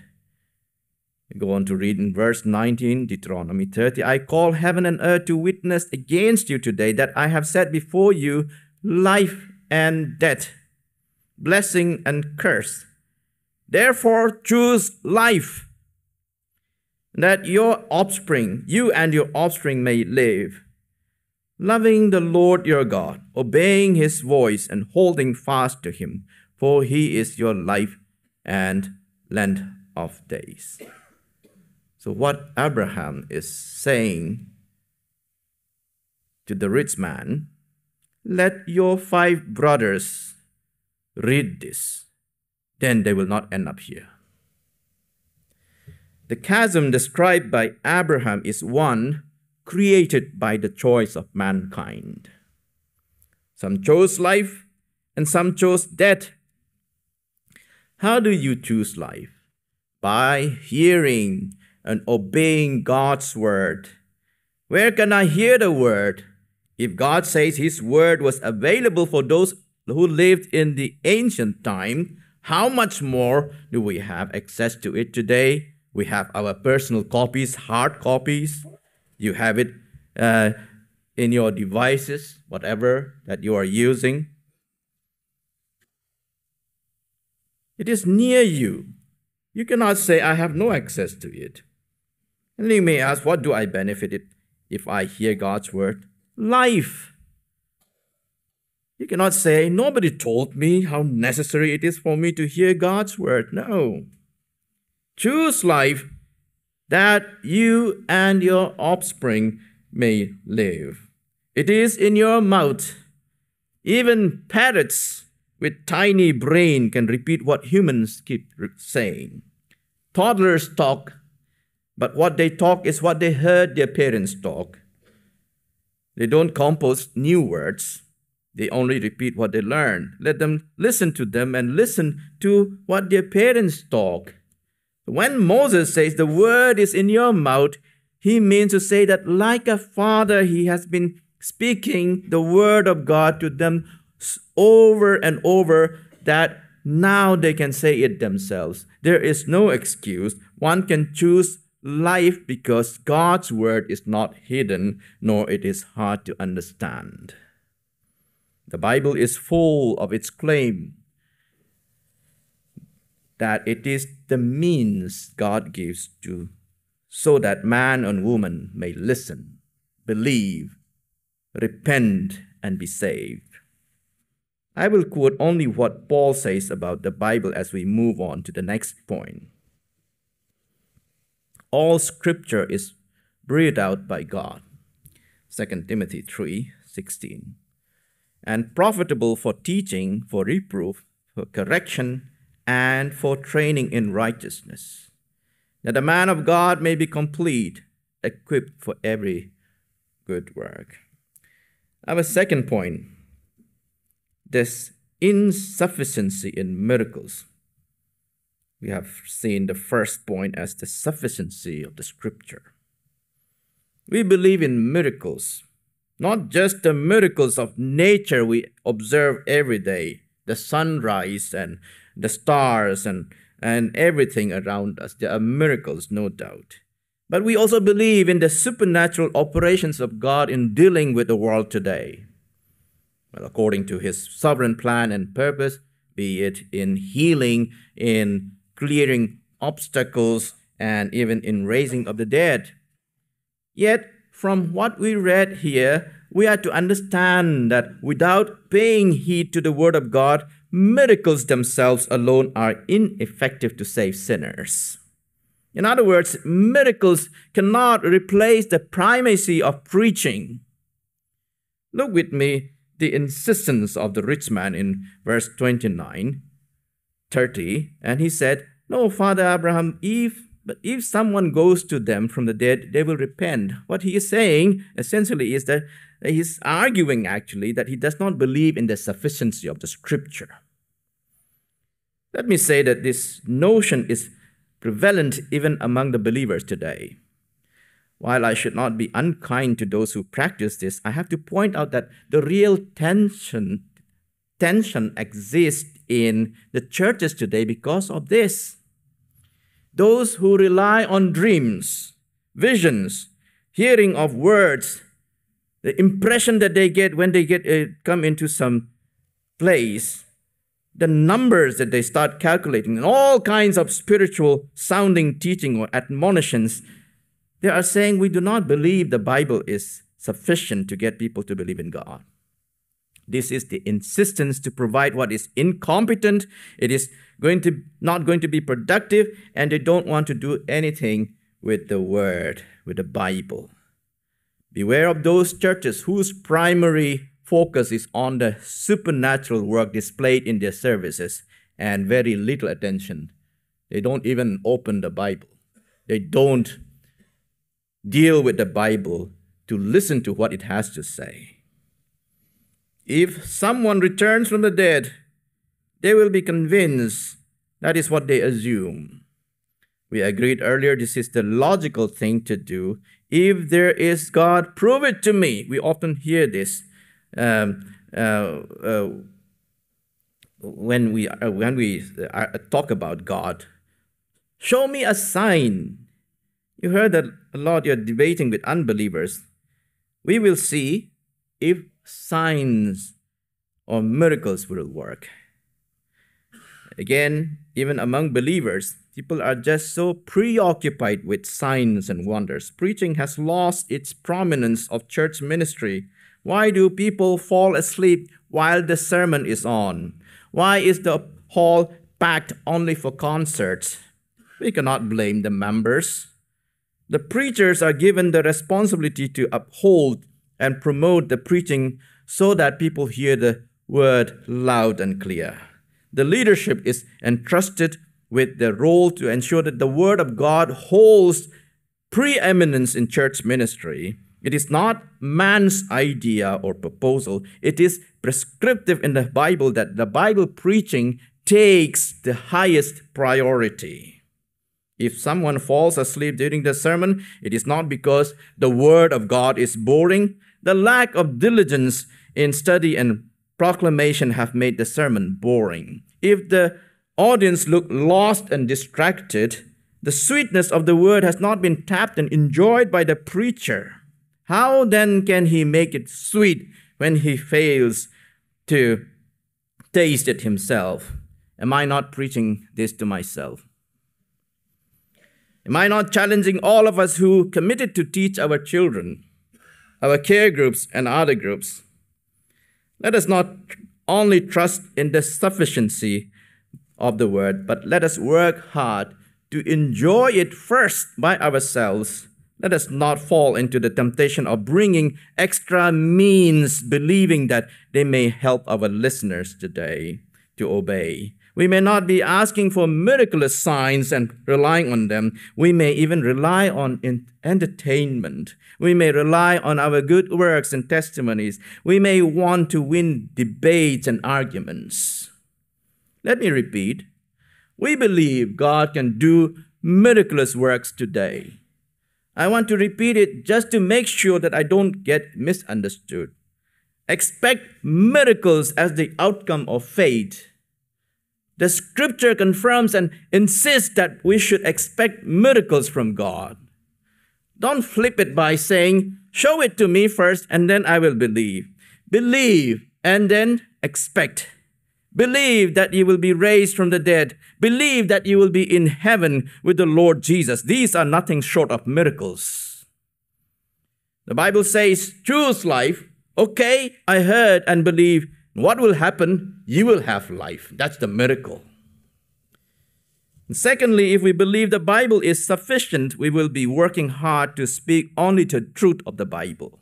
Go on to read in verse 19, Deuteronomy 30. I call heaven and earth to witness against you today that I have set before you life and death, blessing and curse. Therefore, choose life that your offspring, you and your offspring may live, loving the Lord your God, obeying his voice, and holding fast to him, for he is your life and length of days. So, what Abraham is saying to the rich man, let your five brothers read this, then they will not end up here. The chasm described by Abraham is one created by the choice of mankind. Some chose life and some chose death. How do you choose life? By hearing and obeying God's word. Where can I hear the word? If God says his word was available for those who lived in the ancient time, how much more do we have access to it today? We have our personal copies, hard copies. You have it uh, in your devices, whatever that you are using. It is near you. You cannot say, I have no access to it. And you may ask, what do I benefit it if I hear God's word? Life. You cannot say, nobody told me how necessary it is for me to hear God's word. No. Choose life that you and your offspring may live. It is in your mouth. Even parrots with tiny brain can repeat what humans keep saying. Toddlers talk, but what they talk is what they heard their parents talk. They don't compose new words. They only repeat what they learn. Let them listen to them and listen to what their parents talk. When Moses says the word is in your mouth, he means to say that like a father, he has been speaking the word of God to them over and over that now they can say it themselves. There is no excuse. One can choose life because God's word is not hidden, nor it is hard to understand. The Bible is full of its claim that it is the means God gives to so that man and woman may listen, believe, repent, and be saved. I will quote only what Paul says about the Bible as we move on to the next point. All scripture is breathed out by God. 2 Timothy 3:16. And profitable for teaching, for reproof, for correction, and for training in righteousness, that the man of God may be complete, equipped for every good work. Our second point this insufficiency in miracles. We have seen the first point as the sufficiency of the scripture. We believe in miracles, not just the miracles of nature we observe every day, the sunrise and the stars and, and everything around us. There are miracles, no doubt. But we also believe in the supernatural operations of God in dealing with the world today. Well, according to his sovereign plan and purpose, be it in healing, in clearing obstacles, and even in raising of the dead. Yet, from what we read here, we are to understand that without paying heed to the Word of God, miracles themselves alone are ineffective to save sinners. In other words, miracles cannot replace the primacy of preaching. Look with me the insistence of the rich man in verse 29, 30, and he said, No, Father Abraham, if but if someone goes to them from the dead, they will repent. What he is saying essentially is that he's arguing actually that he does not believe in the sufficiency of the scripture. Let me say that this notion is prevalent even among the believers today. While I should not be unkind to those who practice this, I have to point out that the real tension tension exists in the churches today because of this. Those who rely on dreams, visions, hearing of words, the impression that they get when they get uh, come into some place, the numbers that they start calculating, and all kinds of spiritual sounding teaching or admonitions, they are saying we do not believe the Bible is sufficient to get people to believe in God. This is the insistence to provide what is incompetent. It is going to not going to be productive, and they don't want to do anything with the word, with the Bible. Beware of those churches whose primary focus is on the supernatural work displayed in their services and very little attention. They don't even open the Bible. They don't deal with the Bible to listen to what it has to say. If someone returns from the dead, they will be convinced that is what they assume. We agreed earlier this is the logical thing to do. If there is God, prove it to me. We often hear this um, uh, uh, when we uh, when we uh, talk about God. Show me a sign. You heard that a lot. You're debating with unbelievers. We will see if signs or miracles will work. Again, even among believers, people are just so preoccupied with signs and wonders. Preaching has lost its prominence of church ministry. Why do people fall asleep while the sermon is on? Why is the hall packed only for concerts? We cannot blame the members. The preachers are given the responsibility to uphold and promote the preaching so that people hear the word loud and clear. The leadership is entrusted with the role to ensure that the word of God holds preeminence in church ministry. It is not man's idea or proposal. It is prescriptive in the Bible that the Bible preaching takes the highest priority. If someone falls asleep during the sermon, it is not because the word of God is boring. The lack of diligence in study and proclamation have made the sermon boring. If the audience look lost and distracted, the sweetness of the word has not been tapped and enjoyed by the preacher. How then can he make it sweet when he fails to taste it himself? am I not preaching this to myself? Am I not challenging all of us who committed to teach our children, our care groups, and other groups? Let us not only trust in the sufficiency of the word, but let us work hard to enjoy it first by ourselves. Let us not fall into the temptation of bringing extra means, believing that they may help our listeners today to obey. We may not be asking for miraculous signs and relying on them. We may even rely on entertainment. We may rely on our good works and testimonies. We may want to win debates and arguments. Let me repeat we believe God can do miraculous works today. I want to repeat it just to make sure that I don't get misunderstood. Expect miracles as the outcome of faith. The scripture confirms and insists that we should expect miracles from God. Don't flip it by saying, Show it to me first and then I will believe. Believe and then expect. Believe that you will be raised from the dead. Believe that you will be in heaven with the Lord Jesus. These are nothing short of miracles. The Bible says, choose life. Okay, I heard and believe. What will happen? You will have life. That's the miracle. And secondly, if we believe the Bible is sufficient, we will be working hard to speak only the truth of the Bible.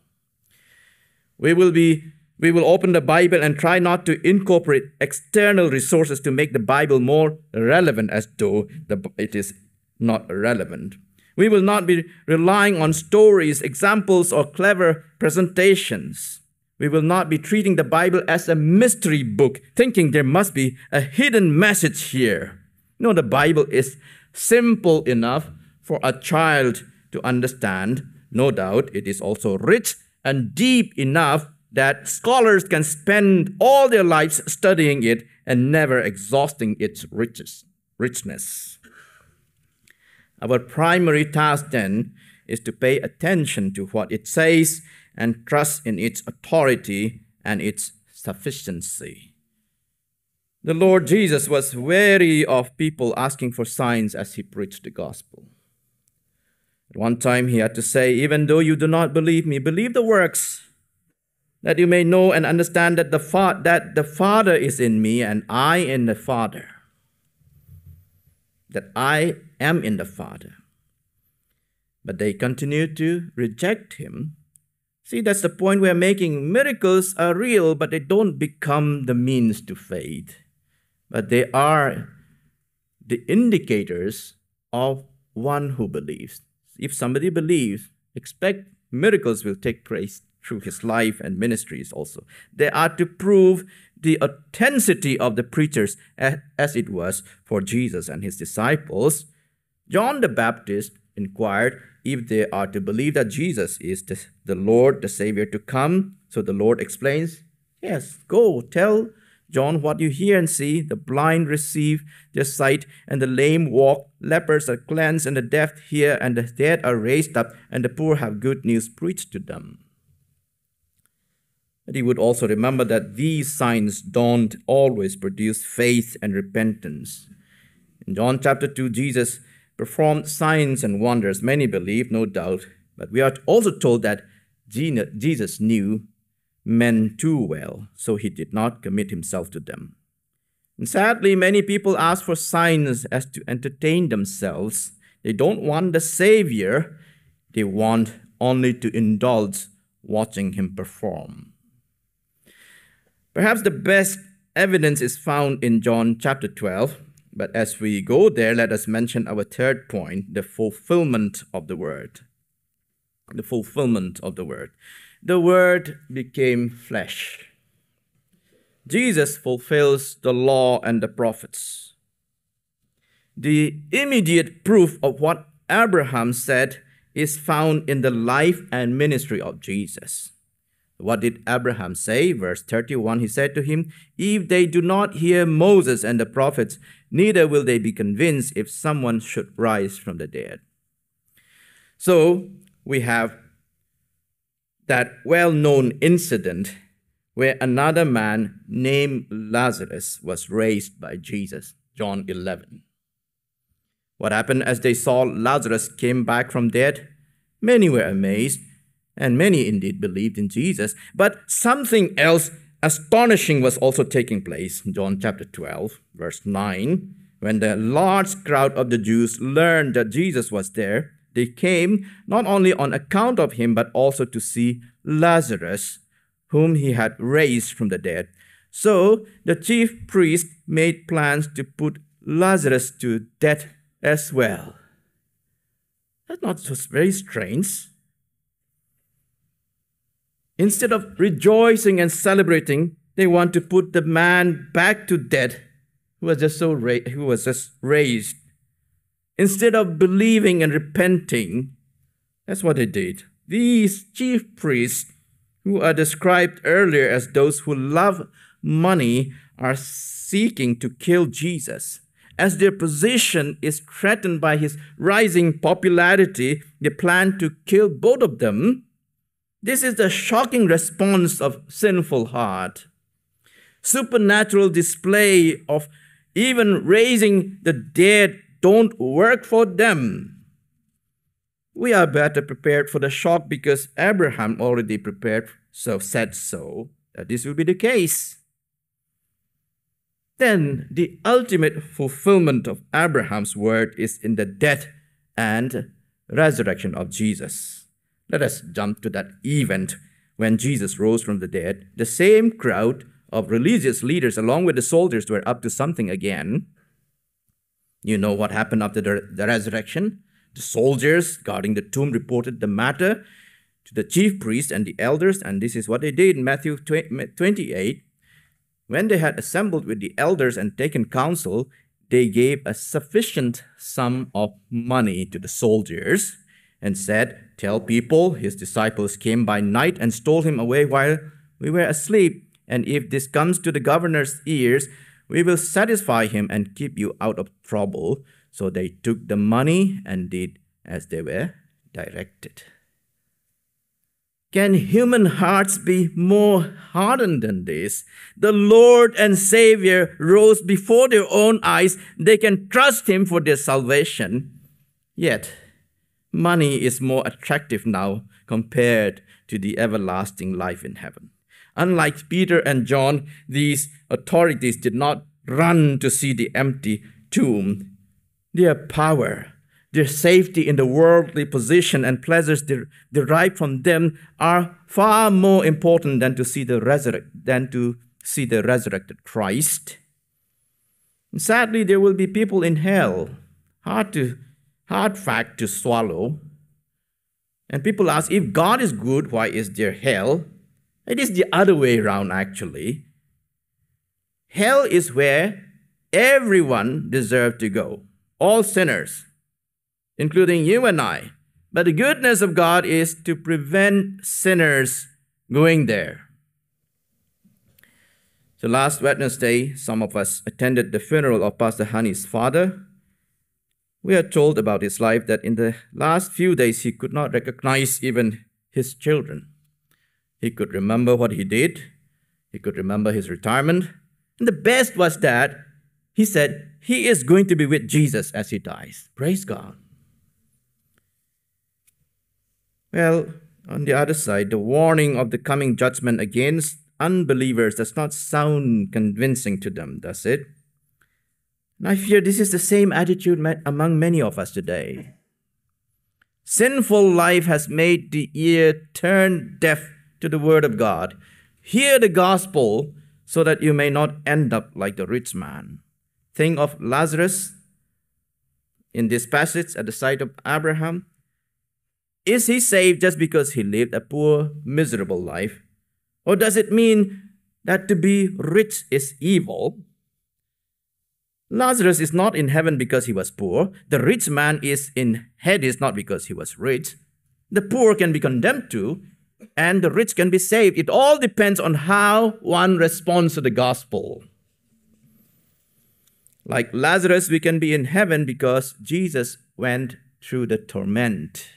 We will be we will open the Bible and try not to incorporate external resources to make the Bible more relevant as though the, it is not relevant. We will not be relying on stories, examples, or clever presentations. We will not be treating the Bible as a mystery book, thinking there must be a hidden message here. No, the Bible is simple enough for a child to understand. No doubt it is also rich and deep enough that scholars can spend all their lives studying it and never exhausting its riches, richness. Our primary task then is to pay attention to what it says and trust in its authority and its sufficiency. The Lord Jesus was wary of people asking for signs as he preached the gospel. At one time, he had to say, Even though you do not believe me, believe the works that you may know and understand that the, fa- that the Father is in me and I in the Father. That I am in the Father. But they continue to reject him. See, that's the point we're making. Miracles are real, but they don't become the means to faith. But they are the indicators of one who believes. If somebody believes, expect miracles will take place through his life and ministries also. They are to prove the authenticity of the preachers as it was for Jesus and his disciples. John the Baptist inquired if they are to believe that Jesus is the, the Lord, the Savior to come. So the Lord explains, Yes, go tell John what you hear and see. The blind receive their sight, and the lame walk, lepers are cleansed, and the deaf hear, and the dead are raised up, and the poor have good news preached to them. But he would also remember that these signs don't always produce faith and repentance. In John chapter 2, Jesus performed signs and wonders. Many believe, no doubt, but we are also told that Jesus knew men too well, so he did not commit himself to them. And sadly, many people ask for signs as to entertain themselves. They don't want the Savior, they want only to indulge watching him perform. Perhaps the best evidence is found in John chapter 12, but as we go there, let us mention our third point the fulfillment of the word. The fulfillment of the word. The word became flesh. Jesus fulfills the law and the prophets. The immediate proof of what Abraham said is found in the life and ministry of Jesus. What did Abraham say? Verse 31 He said to him, If they do not hear Moses and the prophets, neither will they be convinced if someone should rise from the dead. So we have that well known incident where another man named Lazarus was raised by Jesus. John 11. What happened as they saw Lazarus came back from dead? Many were amazed, and many indeed believed in Jesus. But something else astonishing was also taking place. John chapter 12, verse 9. When the large crowd of the Jews learned that Jesus was there, they came not only on account of him, but also to see Lazarus, whom he had raised from the dead. So the chief priest made plans to put Lazarus to death as well. That's not just very strange. Instead of rejoicing and celebrating, they want to put the man back to death who was just so ra- who was just raised. Instead of believing and repenting, that's what they did. These chief priests, who are described earlier as those who love money, are seeking to kill Jesus. As their position is threatened by his rising popularity, they plan to kill both of them. This is the shocking response of sinful heart. Supernatural display of even raising the dead don't work for them. We are better prepared for the shock because Abraham already prepared, so said so, that this will be the case. Then the ultimate fulfillment of Abraham's word is in the death and resurrection of Jesus. Let us jump to that event when Jesus rose from the dead. The same crowd of religious leaders, along with the soldiers, were up to something again. You know what happened after the, the resurrection? The soldiers guarding the tomb reported the matter to the chief priests and the elders, and this is what they did in Matthew 28. When they had assembled with the elders and taken counsel, they gave a sufficient sum of money to the soldiers and said, Tell people his disciples came by night and stole him away while we were asleep. And if this comes to the governor's ears, we will satisfy him and keep you out of trouble. So they took the money and did as they were directed. Can human hearts be more hardened than this? The Lord and Savior rose before their own eyes. They can trust Him for their salvation. Yet, money is more attractive now compared to the everlasting life in heaven. Unlike Peter and John, these authorities did not run to see the empty tomb. Their power, their safety in the worldly position and pleasures der- derived from them are far more important than to see the resurrect than to see the resurrected Christ. And sadly, there will be people in hell. Hard to hard fact to swallow. And people ask, if God is good, why is there hell? It is the other way around, actually. Hell is where everyone deserves to go, all sinners, including you and I. But the goodness of God is to prevent sinners going there. So last Wednesday, some of us attended the funeral of Pastor Honey's father. We are told about his life that in the last few days he could not recognize even his children. He could remember what he did, he could remember his retirement. And the best was that he said he is going to be with Jesus as he dies. Praise God. Well, on the other side, the warning of the coming judgment against unbelievers does not sound convincing to them, does it? And I fear this is the same attitude among many of us today. Sinful life has made the ear turn deaf to the word of God. Hear the gospel so that you may not end up like the rich man. Think of Lazarus in this passage at the side of Abraham. Is he saved just because he lived a poor, miserable life? Or does it mean that to be rich is evil? Lazarus is not in heaven because he was poor. The rich man is in Hades not because he was rich. The poor can be condemned to, and the rich can be saved. It all depends on how one responds to the gospel. Like Lazarus, we can be in heaven because Jesus went through the torment.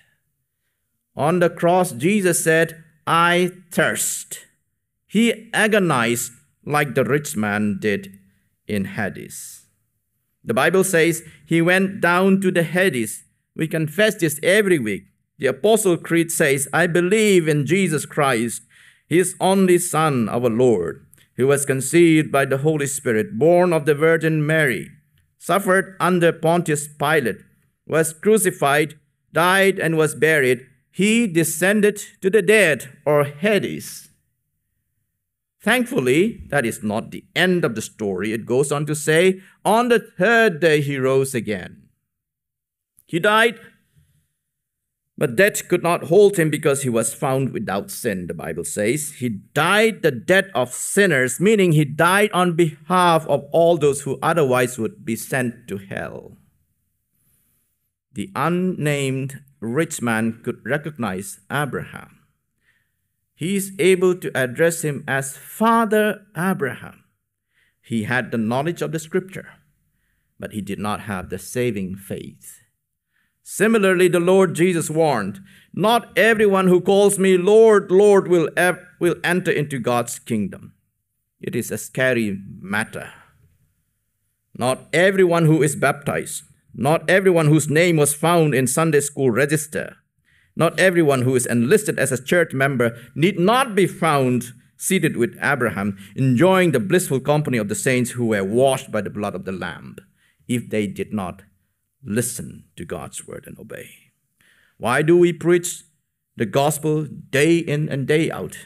On the cross, Jesus said, I thirst. he agonized like the rich man did in Hades. The Bible says he went down to the Hades. We confess this every week. The Apostle Creed says, I believe in Jesus Christ, his only Son, our Lord, who was conceived by the Holy Spirit, born of the Virgin Mary, suffered under Pontius Pilate, was crucified, died, and was buried. He descended to the dead, or Hades. Thankfully, that is not the end of the story. It goes on to say, On the third day he rose again. He died, but death could not hold him because he was found without sin, the Bible says. He died the death of sinners, meaning he died on behalf of all those who otherwise would be sent to hell. The unnamed rich man could recognize Abraham he is able to address him as Father Abraham. He had the knowledge of the scripture, but he did not have the saving faith. Similarly, the Lord Jesus warned, Not everyone who calls me Lord, Lord will, ev- will enter into God's kingdom. It is a scary matter. Not everyone who is baptized, not everyone whose name was found in Sunday school register, not everyone who is enlisted as a church member need not be found seated with Abraham, enjoying the blissful company of the saints who were washed by the blood of the Lamb, if they did not listen to God's word and obey. Why do we preach the gospel day in and day out?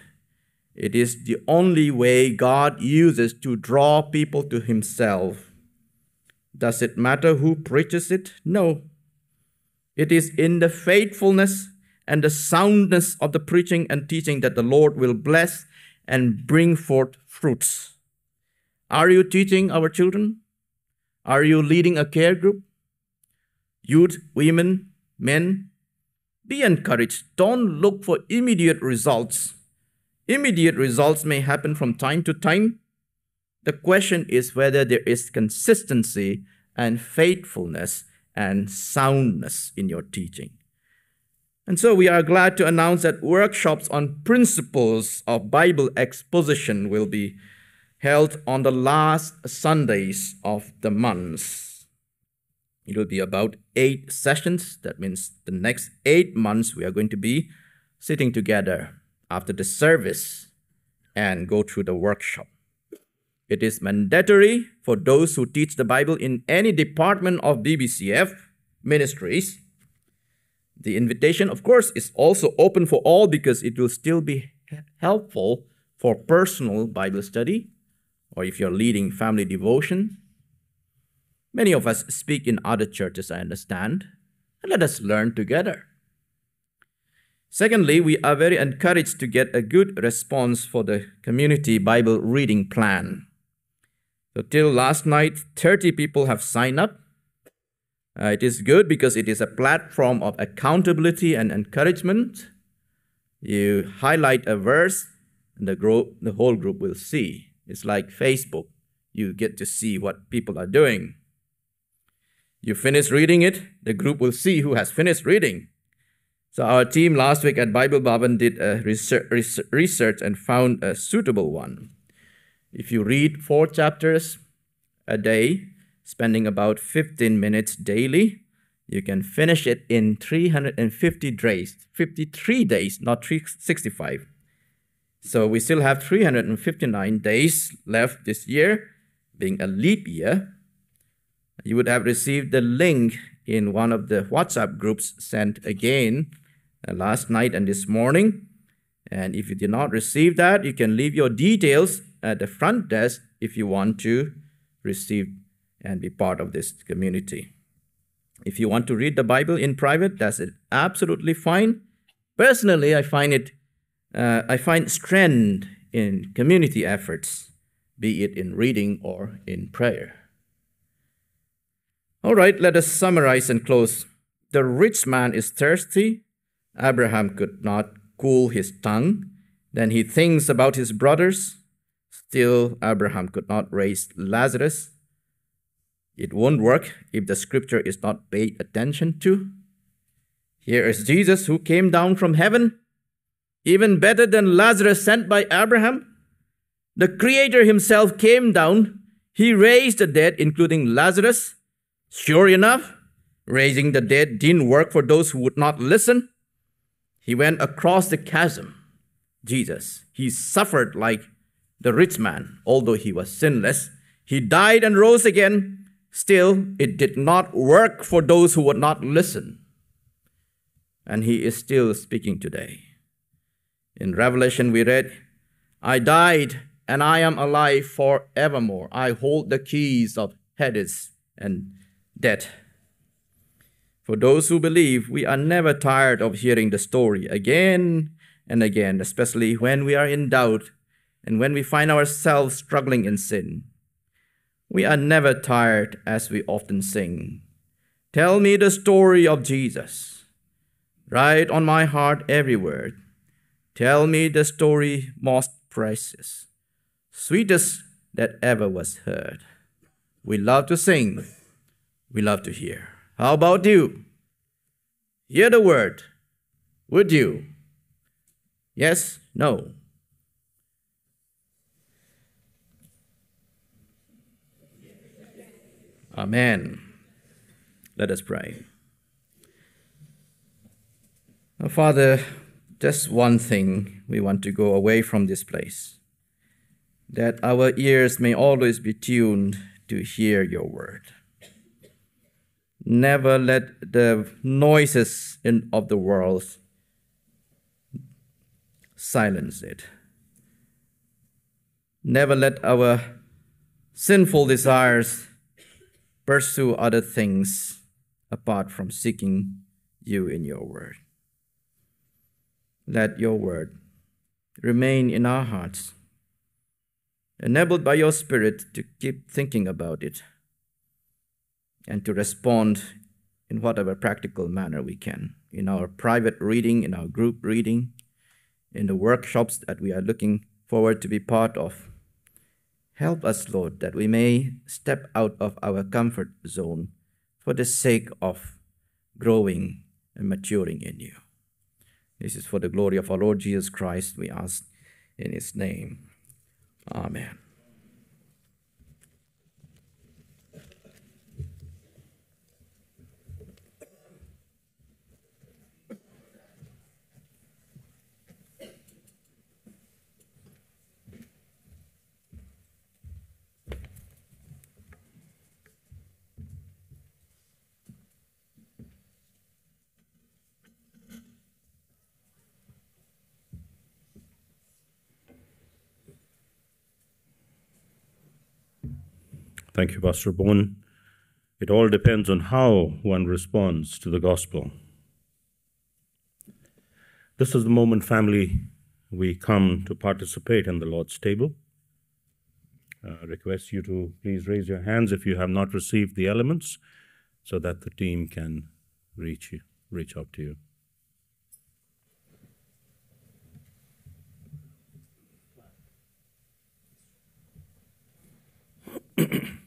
It is the only way God uses to draw people to Himself. Does it matter who preaches it? No. It is in the faithfulness and the soundness of the preaching and teaching that the Lord will bless and bring forth fruits. Are you teaching our children? Are you leading a care group? Youth, women, men, be encouraged. Don't look for immediate results. Immediate results may happen from time to time. The question is whether there is consistency and faithfulness and soundness in your teaching. And so we are glad to announce that workshops on principles of Bible exposition will be held on the last Sundays of the month. It will be about eight sessions. That means the next eight months we are going to be sitting together after the service and go through the workshop. It is mandatory for those who teach the Bible in any department of BBCF ministries the invitation, of course, is also open for all because it will still be helpful for personal Bible study or if you're leading family devotion. Many of us speak in other churches, I understand, and let us learn together. Secondly, we are very encouraged to get a good response for the community Bible reading plan. So, till last night, 30 people have signed up uh, it is good because it is a platform of accountability and encouragement. You highlight a verse, and the group, the whole group will see. It's like Facebook. You get to see what people are doing. You finish reading it, the group will see who has finished reading. So our team last week at Bible Bhavan did a research, research and found a suitable one. If you read four chapters a day, spending about 15 minutes daily, you can finish it in 350 days, 53 days, not 365. So we still have 359 days left this year, being a leap year. You would have received the link in one of the WhatsApp groups sent again uh, last night and this morning. And if you did not receive that, you can leave your details at the front desk if you want to receive and be part of this community. If you want to read the Bible in private, that's absolutely fine. Personally, I find it, uh, I find strength in community efforts, be it in reading or in prayer. All right, let us summarize and close. The rich man is thirsty. Abraham could not cool his tongue. Then he thinks about his brothers. Still, Abraham could not raise Lazarus. It won't work if the scripture is not paid attention to. Here is Jesus who came down from heaven, even better than Lazarus sent by Abraham. The Creator Himself came down. He raised the dead, including Lazarus. Sure enough, raising the dead didn't work for those who would not listen. He went across the chasm. Jesus, he suffered like the rich man, although he was sinless. He died and rose again. Still, it did not work for those who would not listen. And he is still speaking today. In Revelation, we read, I died and I am alive forevermore. I hold the keys of Hades and death. For those who believe, we are never tired of hearing the story again and again, especially when we are in doubt and when we find ourselves struggling in sin. We are never tired as we often sing. Tell me the story of Jesus. Write on my heart every word. Tell me the story most precious, sweetest that ever was heard. We love to sing. We love to hear. How about you? Hear the word. Would you? Yes? No? Amen. Let us pray. Father, just one thing we want to go away from this place that our ears may always be tuned to hear your word. Never let the noises in, of the world silence it. Never let our sinful desires pursue other things apart from seeking you in your word. Let your word remain in our hearts, enabled by your Spirit to keep thinking about it and to respond in whatever practical manner we can in our private reading, in our group reading, in the workshops that we are looking forward to be part of. Help us, Lord, that we may step out of our comfort zone for the sake of growing and maturing in you. This is for the glory of our Lord Jesus Christ, we ask in his name. Amen. Thank you, Pastor Abuan. It all depends on how one responds to the gospel. This is the moment, family, we come to participate in the Lord's table. Uh, request you to please raise your hands if you have not received the elements so that the team can reach you, reach out to you. <clears throat>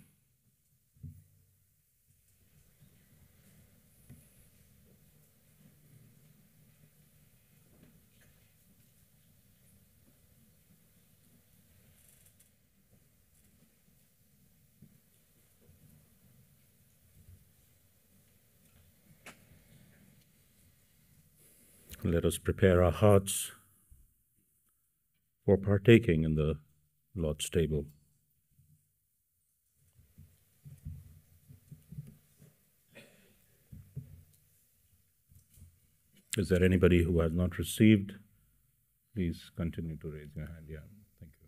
Let us prepare our hearts for partaking in the Lord's table. Is there anybody who has not received? Please continue to raise your hand. Yeah, thank you.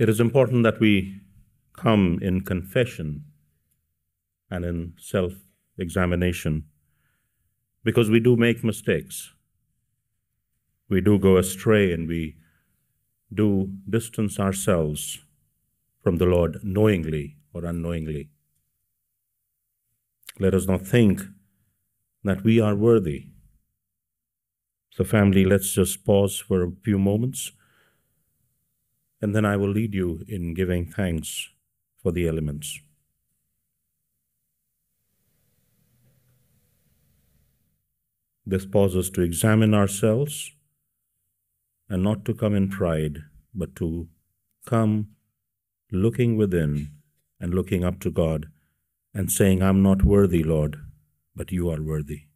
It is important that we come in confession and in self examination because we do make mistakes. We do go astray and we do distance ourselves from the Lord knowingly or unknowingly. Let us not think that we are worthy. So, family, let's just pause for a few moments and then I will lead you in giving thanks for the elements. This pauses to examine ourselves and not to come in pride, but to come looking within and looking up to God and saying, I'm not worthy, Lord, but you are worthy.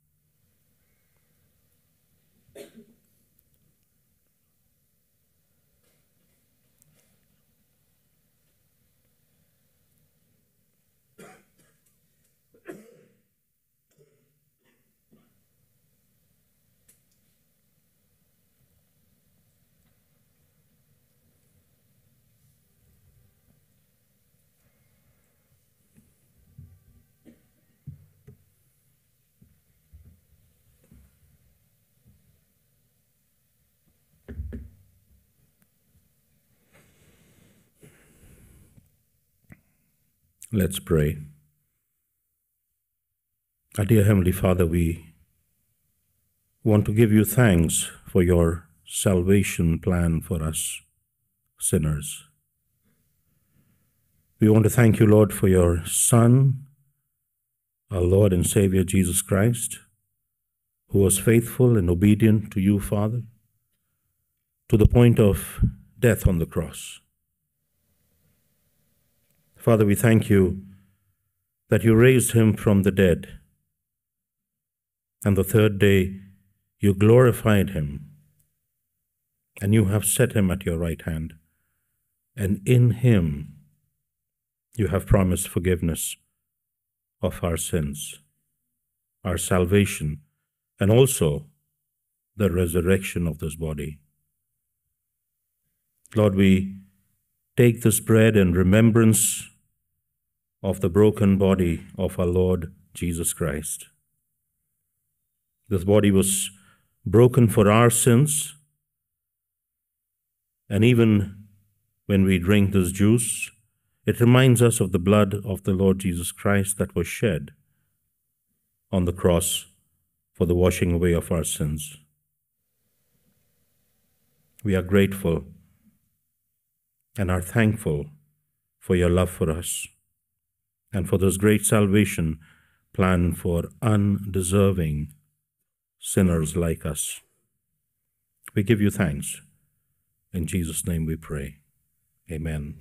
Let's pray. Our dear Heavenly Father, we want to give you thanks for your salvation plan for us sinners. We want to thank you, Lord, for your Son, our Lord and Savior Jesus Christ, who was faithful and obedient to you, Father, to the point of death on the cross. Father, we thank you that you raised him from the dead, and the third day you glorified him, and you have set him at your right hand, and in him you have promised forgiveness of our sins, our salvation, and also the resurrection of this body. Lord, we take this bread in remembrance of the broken body of our Lord Jesus Christ. This body was broken for our sins, and even when we drink this juice, it reminds us of the blood of the Lord Jesus Christ that was shed on the cross for the washing away of our sins. We are grateful and are thankful for your love for us and for this great salvation plan for undeserving sinners like us. We give you thanks. In Jesus' name we pray. Amen.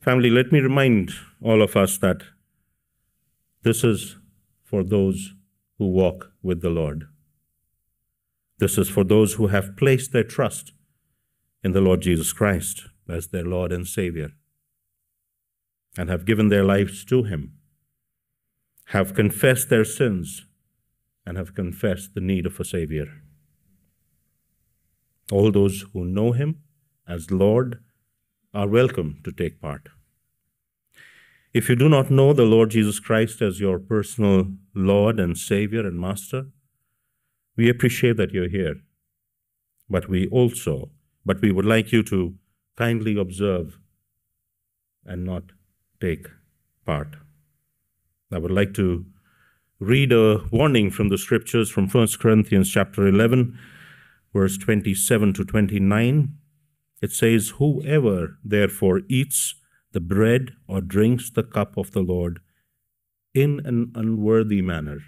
Family, let me remind all of us that this is for those who walk with the Lord. This is for those who have placed their trust in the Lord Jesus Christ as their Lord and Savior and have given their lives to Him, have confessed their sins, and have confessed the need of a Savior. All those who know Him as Lord are welcome to take part. If you do not know the Lord Jesus Christ as your personal Lord and Savior and Master, we appreciate that you're here. But we also, but we would like you to kindly observe and not take part. I would like to read a warning from the scriptures from 1 Corinthians chapter 11 verse 27 to 29. It says, Whoever therefore eats the bread or drinks the cup of the Lord in an unworthy manner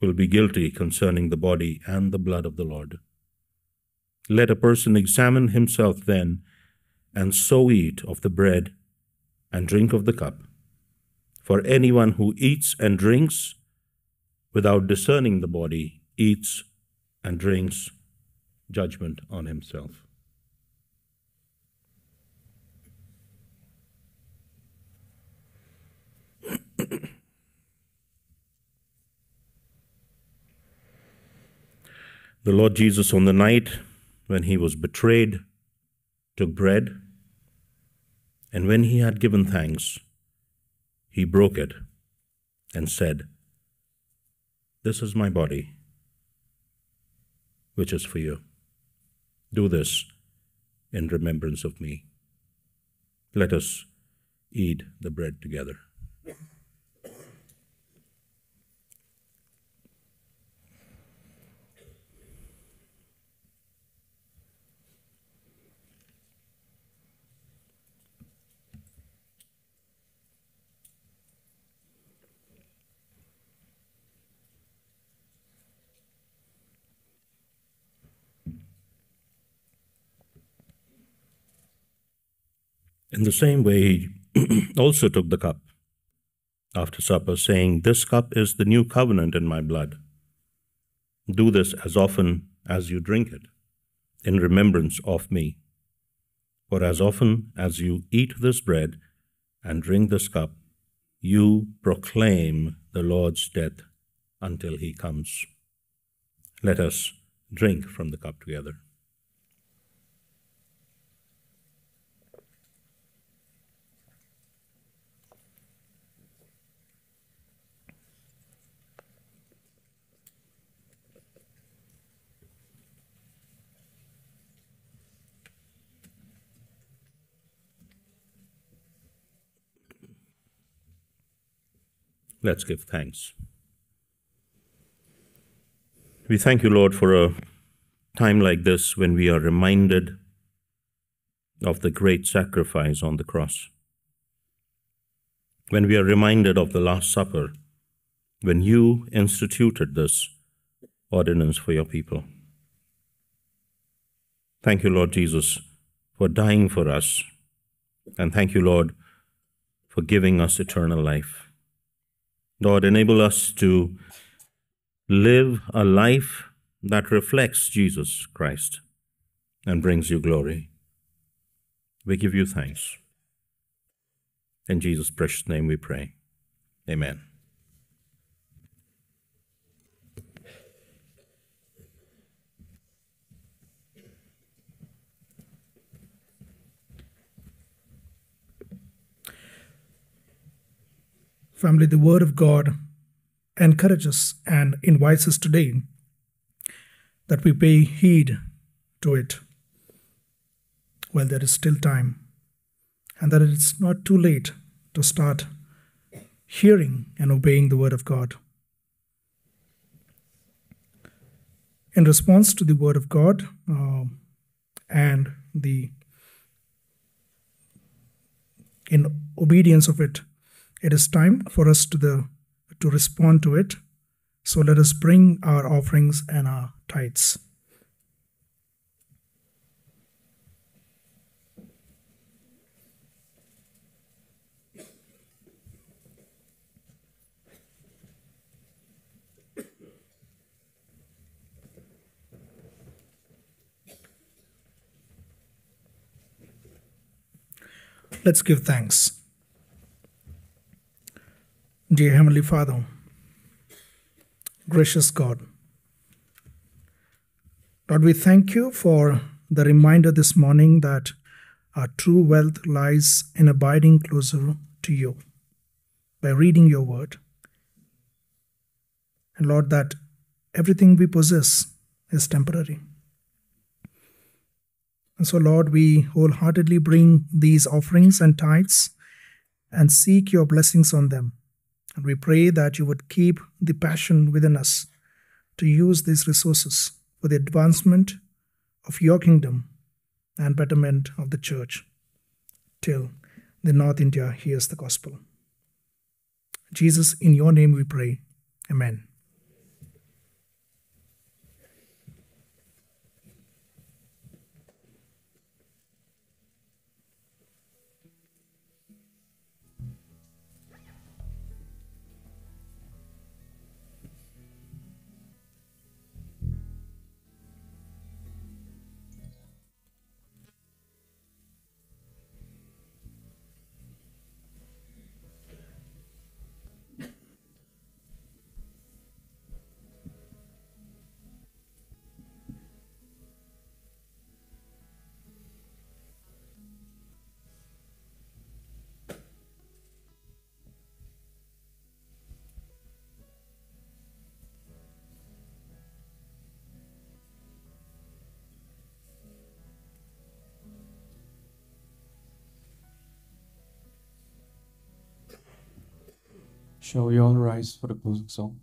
will be guilty concerning the body and the blood of the Lord. Let a person examine himself then, and so eat of the bread and drink of the cup. For anyone who eats and drinks without discerning the body eats and drinks judgment on himself. <coughs> the Lord Jesus, on the night when he was betrayed, took bread, and when he had given thanks, he broke it and said, This is my body, which is for you. Do this in remembrance of me. Let us eat the bread together. In the same way, he <clears throat> also took the cup after supper, saying, This cup is the new covenant in my blood. Do this as often as you drink it, in remembrance of me. For as often as you eat this bread and drink this cup, you proclaim the Lord's death until he comes. Let us drink from the cup together. Let's give thanks. We thank you, Lord, for a time like this when we are reminded of the great sacrifice on the cross. When we are reminded of the Last Supper, when you instituted this ordinance for your people. Thank you, Lord Jesus, for dying for us. And thank you, Lord, for giving us eternal life. Lord, enable us to live a life that reflects Jesus Christ and brings you glory. We give you thanks. In Jesus' precious name we pray. Amen. Family, the Word of God encourages and invites us today that we pay heed to it while there is still time, and that it's not too late to start hearing and obeying the Word of God. In response to the Word of God uh, and the in obedience of it, it is time for us to the to respond to it. So let us bring our offerings and our tithes. Let's give thanks. Dear Heavenly Father, gracious God, Lord, we thank you for the reminder this morning that our true wealth lies in abiding closer to you by reading your word. And Lord, that everything we possess is temporary. And so, Lord, we wholeheartedly bring these offerings and tithes and seek your blessings on them. And we pray that you would keep the passion within us to use these resources for the advancement of your kingdom and betterment of the church till the North India hears the gospel. Jesus, in your name we pray. Amen. Shall we all rise for the closing song?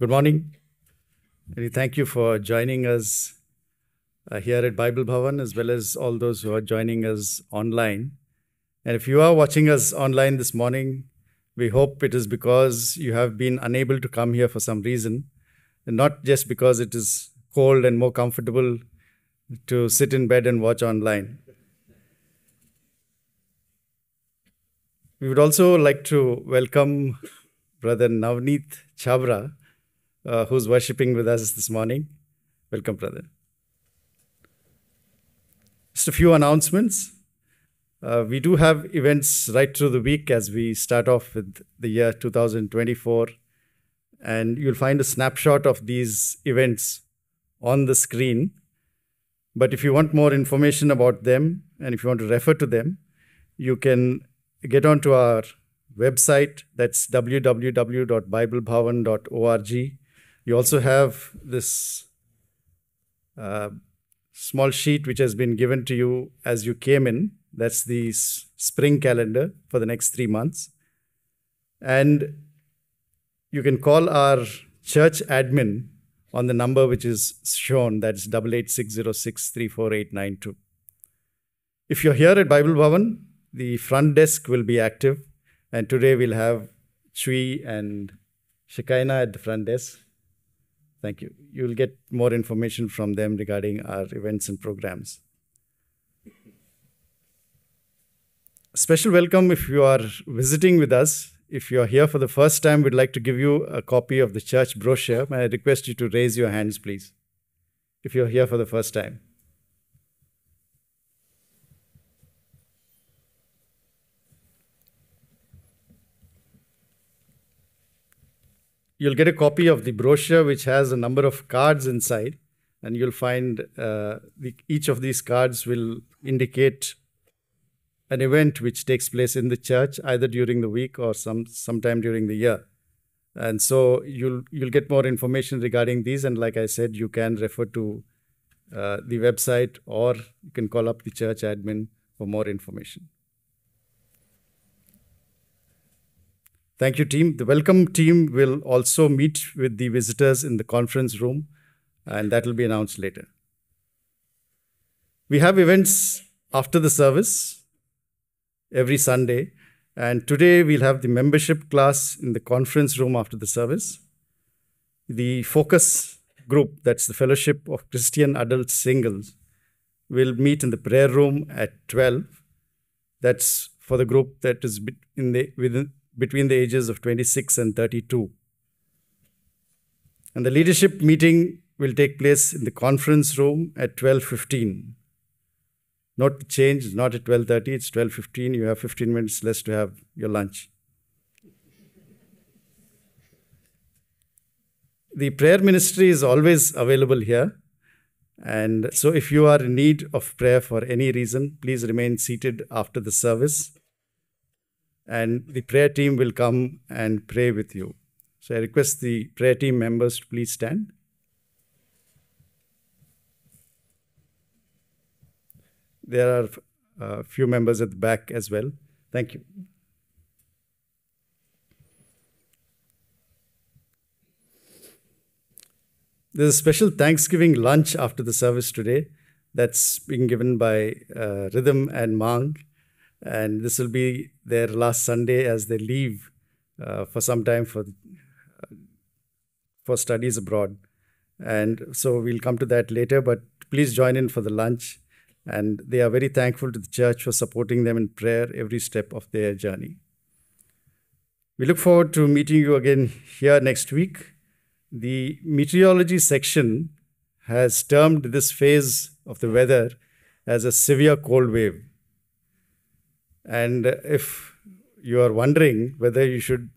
Good morning. And we thank you for joining us uh, here at Bible Bhavan as well as all those who are joining us online. And if you are watching us online this morning, we hope it is because you have been unable to come here for some reason, and not just because it is cold and more comfortable to sit in bed and watch online. We would also like to welcome Brother Navneet Chabra, uh, who's worshipping with us this morning. Welcome, brother. Just a few announcements. Uh, we do have events right through the week as we start off with the year 2024. And you'll find a snapshot of these events on the screen. But if you want more information about them and if you want to refer to them, you can get onto our website that's www.biblebhavan.org. You also have this uh, small sheet which has been given to you as you came in. That's the spring calendar for the next three months. And you can call our church admin on the number which is shown, that's 8860634892. If you're here at Bible Bhavan, the front desk will be active, and today we'll have Chui and Shekinah at the front desk. Thank you. You'll get more information from them regarding our events and programs. Special welcome if you are visiting with us. If you are here for the first time, we'd like to give you a copy of the church brochure. May I request you to raise your hands, please, if you're here for the first time. You'll get a copy of the brochure, which has a number of cards inside, and you'll find uh, the, each of these cards will indicate an event which takes place in the church either during the week or some sometime during the year. And so you'll you'll get more information regarding these and like i said you can refer to uh, the website or you can call up the church admin for more information thank you team the welcome team will also meet with the visitors in the conference room and that will be announced later we have events after the service every Sunday. And today we'll have the membership class in the conference room after the service. The focus group, that's the Fellowship of Christian Adult Singles, will meet in the prayer room at 12. That's for the group that is in the, within, between the ages of 26 and 32. And the leadership meeting will take place in the conference room at 12:15. Note the change not at 12.30, it's 12.15. You have 15 minutes less to have your lunch. The prayer ministry is always available here. And so if you are in need of prayer for any reason, please remain seated after the service. And the prayer team will come and pray with you. So I request the prayer team members to please stand. there are a few members at the back as well. Thank you. There's a special Thanksgiving lunch after the service today that's being given by uh, Rhythm and Mang. And this will be their last Sunday as they leave uh, for some time for, for studies abroad. And so we'll come to that later, but please join in for the lunch and they are very thankful to the church for supporting them in prayer every step of their journey. We look forward to meeting you again here next week. The meteorology section has termed this phase of the weather as a severe cold wave. And if you are wondering whether you should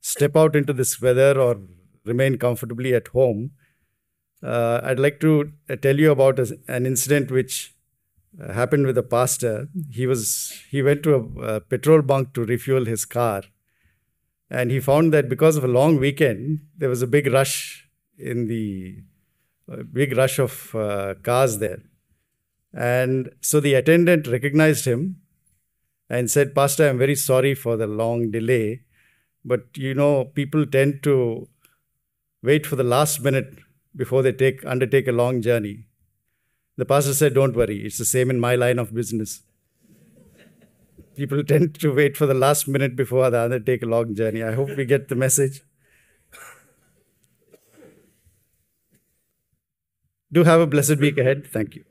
step out into this weather or remain comfortably at home, uh, I'd like to tell you about a, an incident which uh, happened with a pastor. He was he went to a, a, petrol bunk to refuel his car, and he found that because of a long weekend, there was a big rush in the big rush of uh, cars there, and so the attendant recognized him and said, "Pastor, I'm very sorry for the long delay, but you know people tend to wait for the last minute before they take undertake a long journey." The pastor said, Don't worry, it's the same in my line of business. People tend to wait for the last minute before they undertake a long journey. I hope we get the message. Do have a blessed week ahead. Thank you.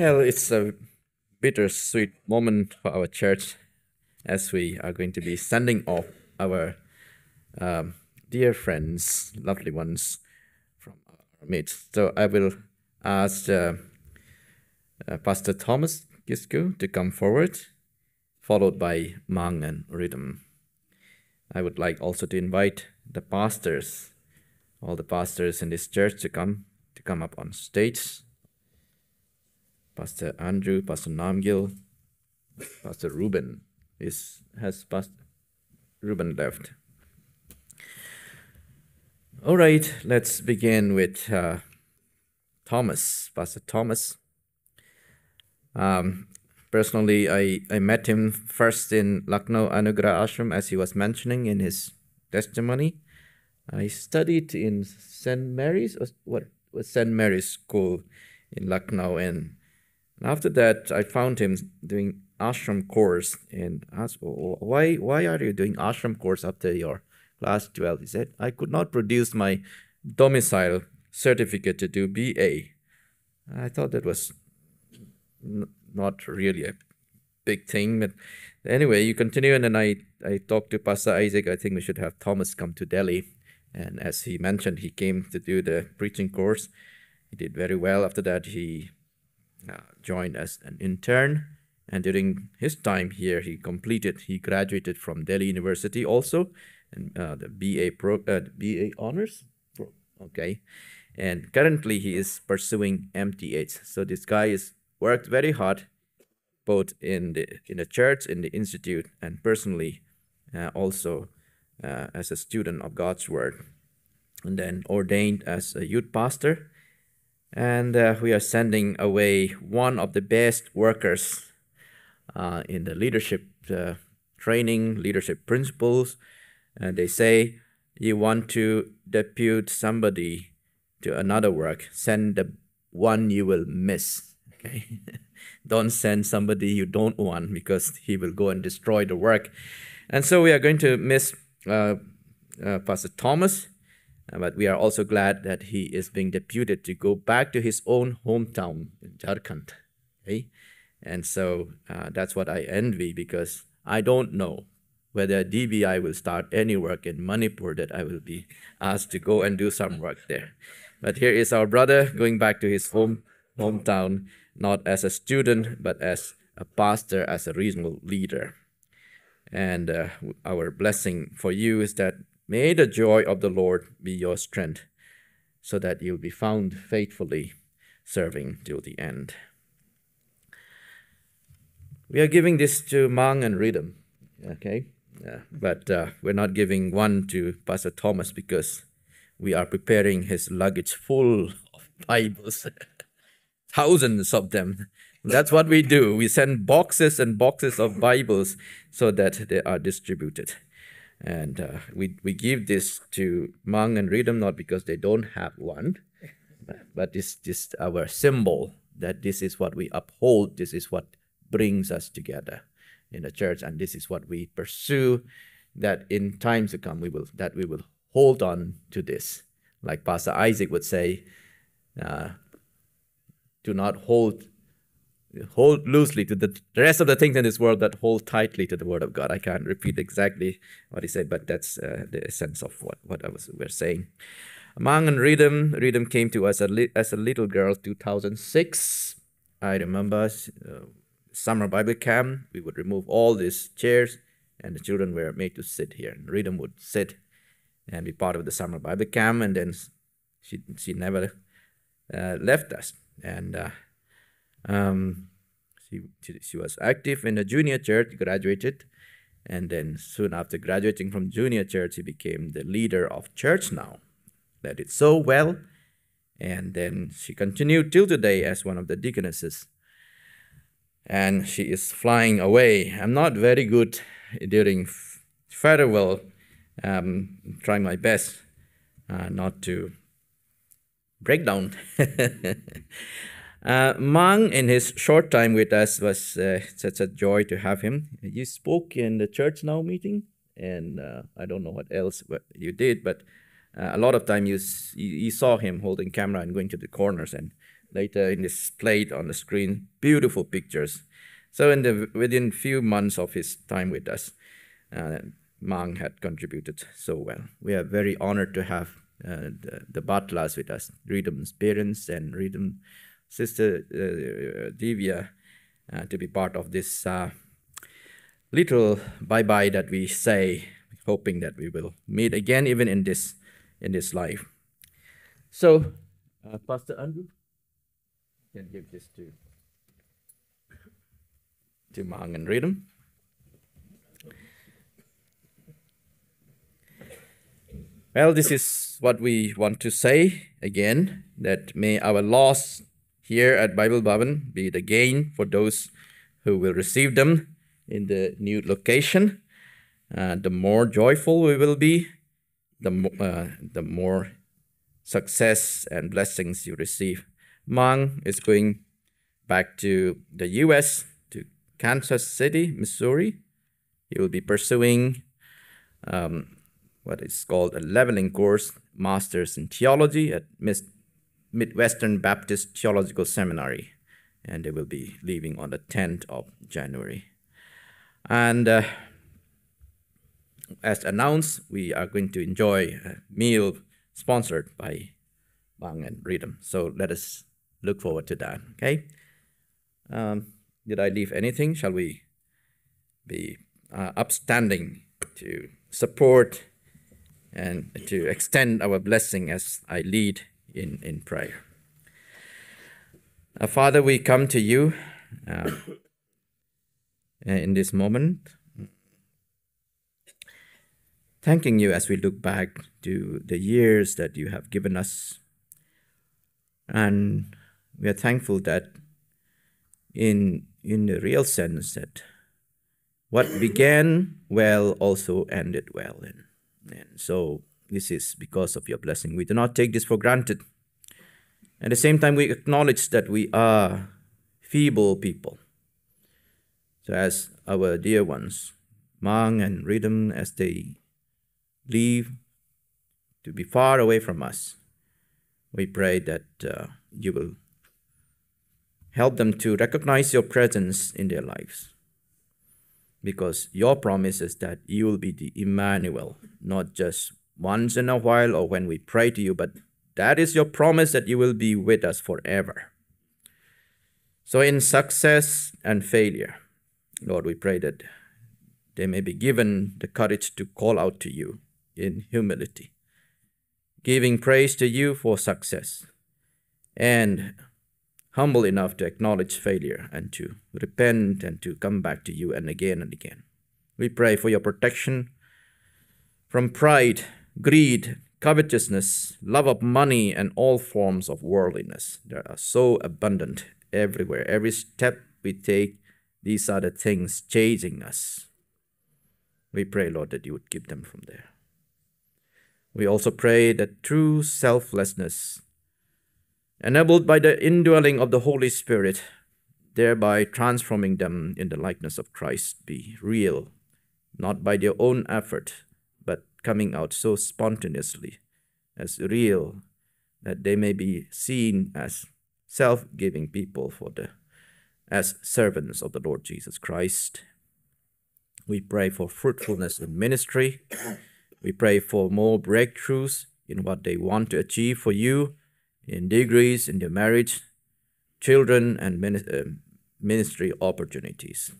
Well, it's a bittersweet moment for our church as we are going to be sending off our um, dear friends, lovely ones from our midst. So I will ask uh, uh, Pastor Thomas Gisku to come forward, followed by Mang and Rhythm. I would like also to invite the pastors, all the pastors in this church to come to come up on stage Pastor Andrew, Pastor Namgil, Pastor Ruben is has Pastor Ruben left. All right, let's begin with uh, Thomas, Pastor Thomas. Um, personally, I, I met him first in Lucknow Anugrah Ashram, as he was mentioning in his testimony. I studied in St. Mary's, or what was St. Mary's School in Lucknow. And after that, I found him doing ashram course and asked, "Oh, why, why are you doing ashram course after your class 12? He said, I could not produce my domicile certificate to do BA. I thought that was not really a big thing, but anyway, you continue, and then I, I talked to Pastor Isaac. I think we should have Thomas come to Delhi. And as he mentioned, he came to do the preaching course. He did very well. After that, he joined as an intern. And during his time here, he completed, he graduated from Delhi University also, and uh, the BA pro, uh, BA honors. Okay, and currently he is pursuing MTH. So this guy is worked very hard, both in the in the church, in the institute, and personally, uh, also uh, as a student of God's word, and then ordained as a youth pastor. And uh, we are sending away one of the best workers uh, in the leadership uh, training, leadership principles. And they say you want to depute somebody to another work, send the one you will miss. <laughs> Okay, <laughs> don't send somebody you don't want because he will go and destroy the work. And so we are going to miss uh, uh, Pastor Thomas, but we are also glad that he is being deputed to go back to his own hometown Jharkhand. Okay, and so uh, that's what I envy because I don't know whether DBI will start any work in Manipur that I will be asked to go and do some work there. But here is our brother going back to his home hometown, not as a student, but as a pastor, as a regional leader. And uh, our blessing for you is that may the joy of the Lord be your strength, so that you'll be found faithfully serving till the end. We are giving this to Mang and Rhythm, okay? But uh, we're not giving one to Pastor Thomas because we are preparing his luggage full of Bibles, <laughs> thousands of them. That's what we do. We send boxes and boxes of Bibles so that they are distributed. And uh, we, we give this to Mang and Rhythm not because they don't have one, <laughs> but it's just our symbol that this is what we uphold, this is what brings us together in the church, and this is what we pursue. That in times to come, we will that we will hold on to this, like Pastor Isaac would say, uh, do not hold hold loosely to the, rest of the things in this world, but hold tightly to the word of God. I can't repeat exactly what he said, but that's uh, the essence of what what I was we're saying. Mang and Rhythm, Rhythm came to us a li- as a little girl, 2006. I remember uh, summer Bible camp. We would remove all these chairs, and the children were made to sit here. And Rhythm would sit and be part of the summer Bible camp, and then she she never uh, left us. And uh, um, she, she was active in the junior church, graduated, and then soon after graduating from junior church, she became the leader of church now. Led it so well, and then she continued till today as one of the deaconesses. And she is flying away. I'm not very good during farewell, um, trying my best uh, not to break down. <laughs> Uh, Mang, in his short time with us, was uh, such a joy to have him. You spoke in the church now meeting, and uh, I don't know what else you did, but uh, a lot of time you, you saw him holding camera and going to the corners, and later in displayed on the screen beautiful pictures. So in the within few months of his time with us, uh, Mang had contributed so well. We are very honored to have uh, the, the butlers with us, Rhythm's parents and Rhythm Sister uh, Divya, uh, to be part of this uh, little bye bye that we say, hoping that we will meet again, even in this in this life. So, uh, Pastor Andrew, can give this to to Mang and Rhythm. Well, this is what we want to say again that may our loss here at Bible Bhavan be the gain for those who will receive them in the new location. Uh, the more joyful we will be, the, mo- uh, the more success and blessings you receive. Mang is going back to the US, to Kansas City, Missouri. He will be pursuing um, what is called a leveling course, Masters in Theology at Mis- Midwestern Baptist Theological Seminary. And they will be leaving on the 10th of January. And uh, as announced, we are going to enjoy a meal sponsored by Mang and Rhythm. So let us look forward to that. Okay. Um, did I leave anything? Shall we be uh, upstanding to support and to extend our blessing as I lead in, in prayer? Uh, Father, we come to you uh, in this moment, thanking you as we look back to the years that you have given us. And we are thankful that in, in the real sense that what began well also ended well. And, and so this is because of your blessing. We do not take this for granted. At the same time, we acknowledge that we are feeble people. So, as our dear ones, Mang and Rhythm, as they leave to be far away from us, we pray that uh, you will help them to recognize your presence in their lives. Because your promise is that you will be the Emmanuel, not just once in a while or when we pray to you, but that is your promise that you will be with us forever. So, in success and failure, Lord, we pray that they may be given the courage to call out to you in humility, giving praise to you for success, and humble enough to acknowledge failure and to repent and to come back to you and again and again. We pray for your protection from pride, greed, covetousness, love of money, and all forms of worldliness. They are so abundant everywhere. Every step we take, these are the things chasing us. We pray, Lord, that you would keep them from there. We also pray that true selflessness, enabled by the indwelling of the Holy Spirit, thereby transforming them in the likeness of Christ, be real, not by their own effort, coming out so spontaneously as real that they may be seen as self-giving people for the as servants of the Lord Jesus Christ. We pray for fruitfulness in ministry. We pray for more breakthroughs in what they want to achieve for you, in degrees, in their marriage, children, and uh, ministry opportunities.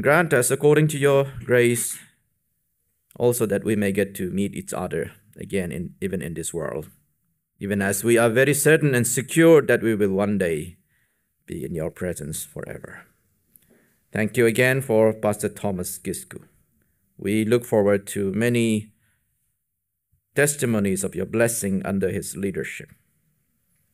Grant us, according to your grace, also that we may get to meet each other again, in, even in this world, even as we are very certain and secure that we will one day be in your presence forever. Thank you again for Pastor Thomas Gisku. We look forward to many testimonies of your blessing under his leadership.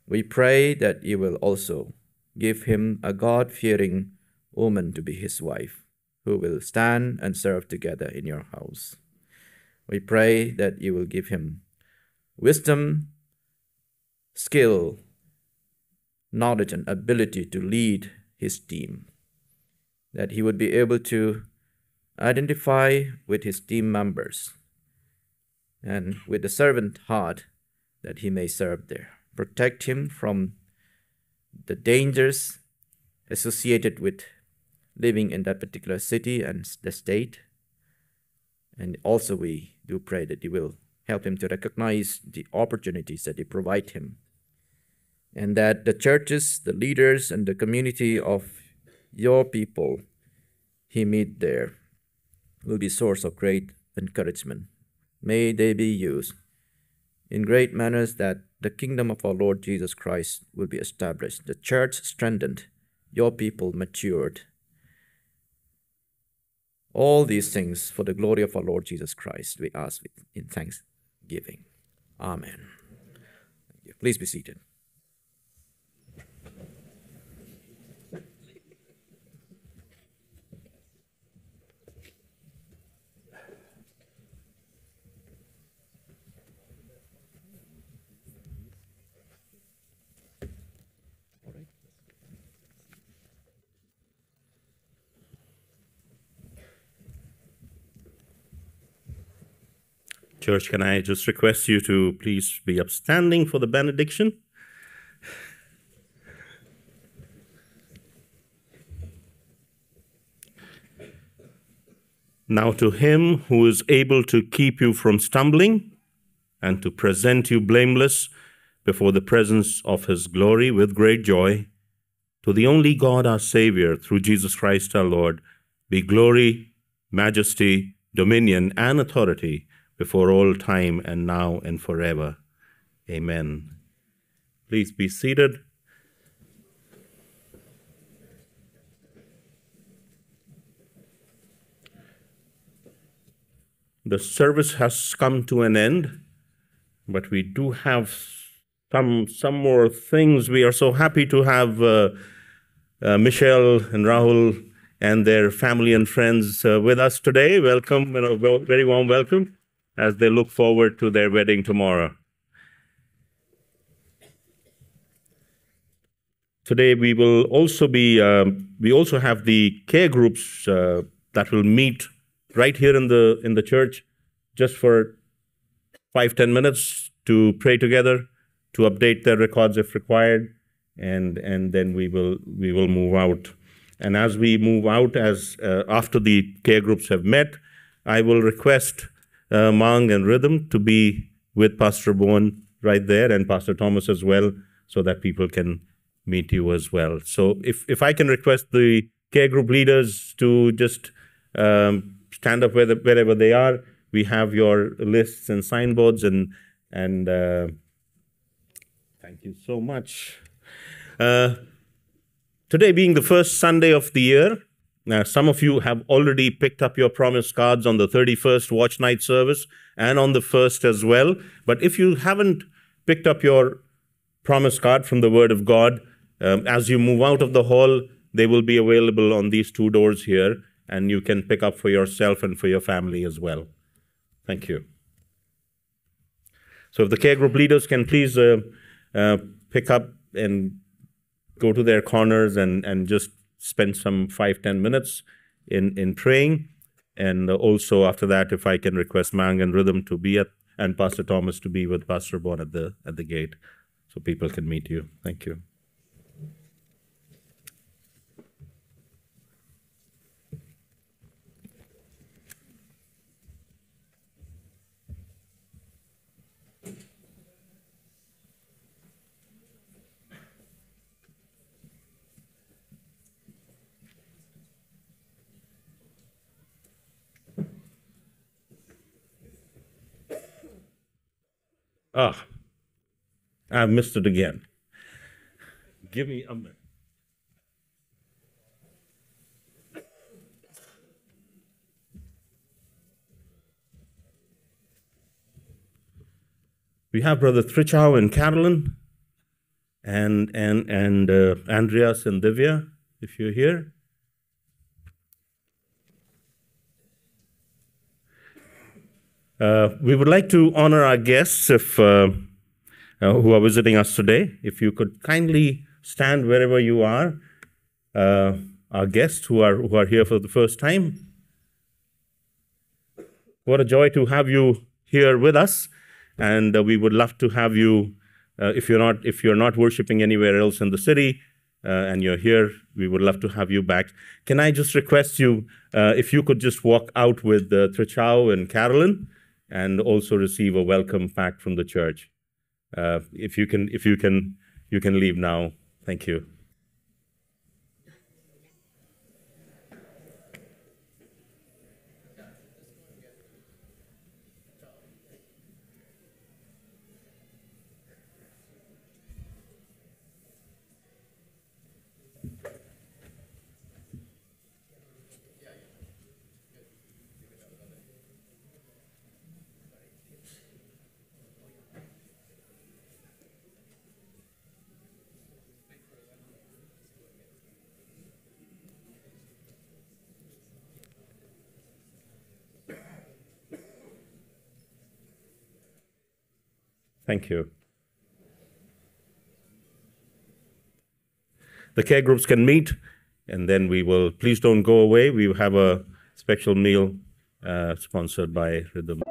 We pray that you will also give him a God fearing woman to be his wife, who will stand and serve together in your house. We pray that you will give him wisdom, skill, knowledge, and ability to lead his team, that he would be able to identify with his team members and with the servant heart that he may serve there. Protect him from the dangers associated with living in that particular city and the state. And also, we do pray that you will help him to recognize the opportunities that you provide him. And that the churches, the leaders, and the community of your people he meet there will be source of great encouragement. May they be used in great manners that the kingdom of our Lord Jesus Christ will be established, the church strengthened, your people matured. All these things for the glory of our Lord Jesus Christ, we ask in thanksgiving. Amen. Please be seated. Church, can I just request you to please be upstanding for the benediction? Now, to him who is able to keep you from stumbling and to present you blameless before the presence of his glory with great joy, to the only God our Savior, through Jesus Christ our Lord, be glory, majesty, dominion, and authority before all time and now and forever. Amen. Please be seated. The service has come to an end, but we do have some some more things. We are so happy to have uh, uh, Michelle and Rahul and their family and friends uh, with us today. Welcome, and a very warm welcome as they look forward to their wedding tomorrow. Today we will also be um, we also have the care groups uh, that will meet right here in the in the church just for five ten minutes to pray together to update their records if required and and then we will we will move out and as we move out as uh, after the care groups have met i will request uh, mang and rhythm to be with pastor Abuan right there and pastor thomas as well so that people can meet you as well. So if if i can request the care group leaders to just um, stand up where wherever they are. We have your lists and signboards and and uh, thank you so much. Uh, today being the first Sunday of the year, uh, some of you have already picked up your promise cards on the 31st watch night service and on the 1st as well. But if you haven't picked up your promise card from the Word of God, um, as you move out of the hall, they will be available on these two doors here, and you can pick up for yourself and for your family as well. Thank you. So, if the care group leaders can please uh, uh, pick up and go to their corners and, and just spend some five ten minutes in, in praying. And also after that, if I can request Mang and Rhythm to be at and Pastor Thomas to be with Pastor Abuan at the at the gate, so people can meet you. Thank you. Ah, I missed it again. Give me a minute. We have Brother Trichow and Carolyn, and and and uh, Andreas and Divya, if you're here. Uh, we would like to honor our guests if, uh, uh, who are visiting us today. If you could kindly stand wherever you are, uh, our guests who are, who are here for the first time. What a joy to have you here with us, and uh, we would love to have you. Uh, if you're not if you're not worshiping anywhere else in the city, and you're here, we would love to have you back. Can I just request you, if you could just walk out with uh, and Carolyn? And also receive a welcome pack from the church. Uh, if you can, if you can, you can leave now. Thank you. Thank you. The care groups can meet, and then we will. Please don't go away. We have a special meal uh, sponsored by Rhythm.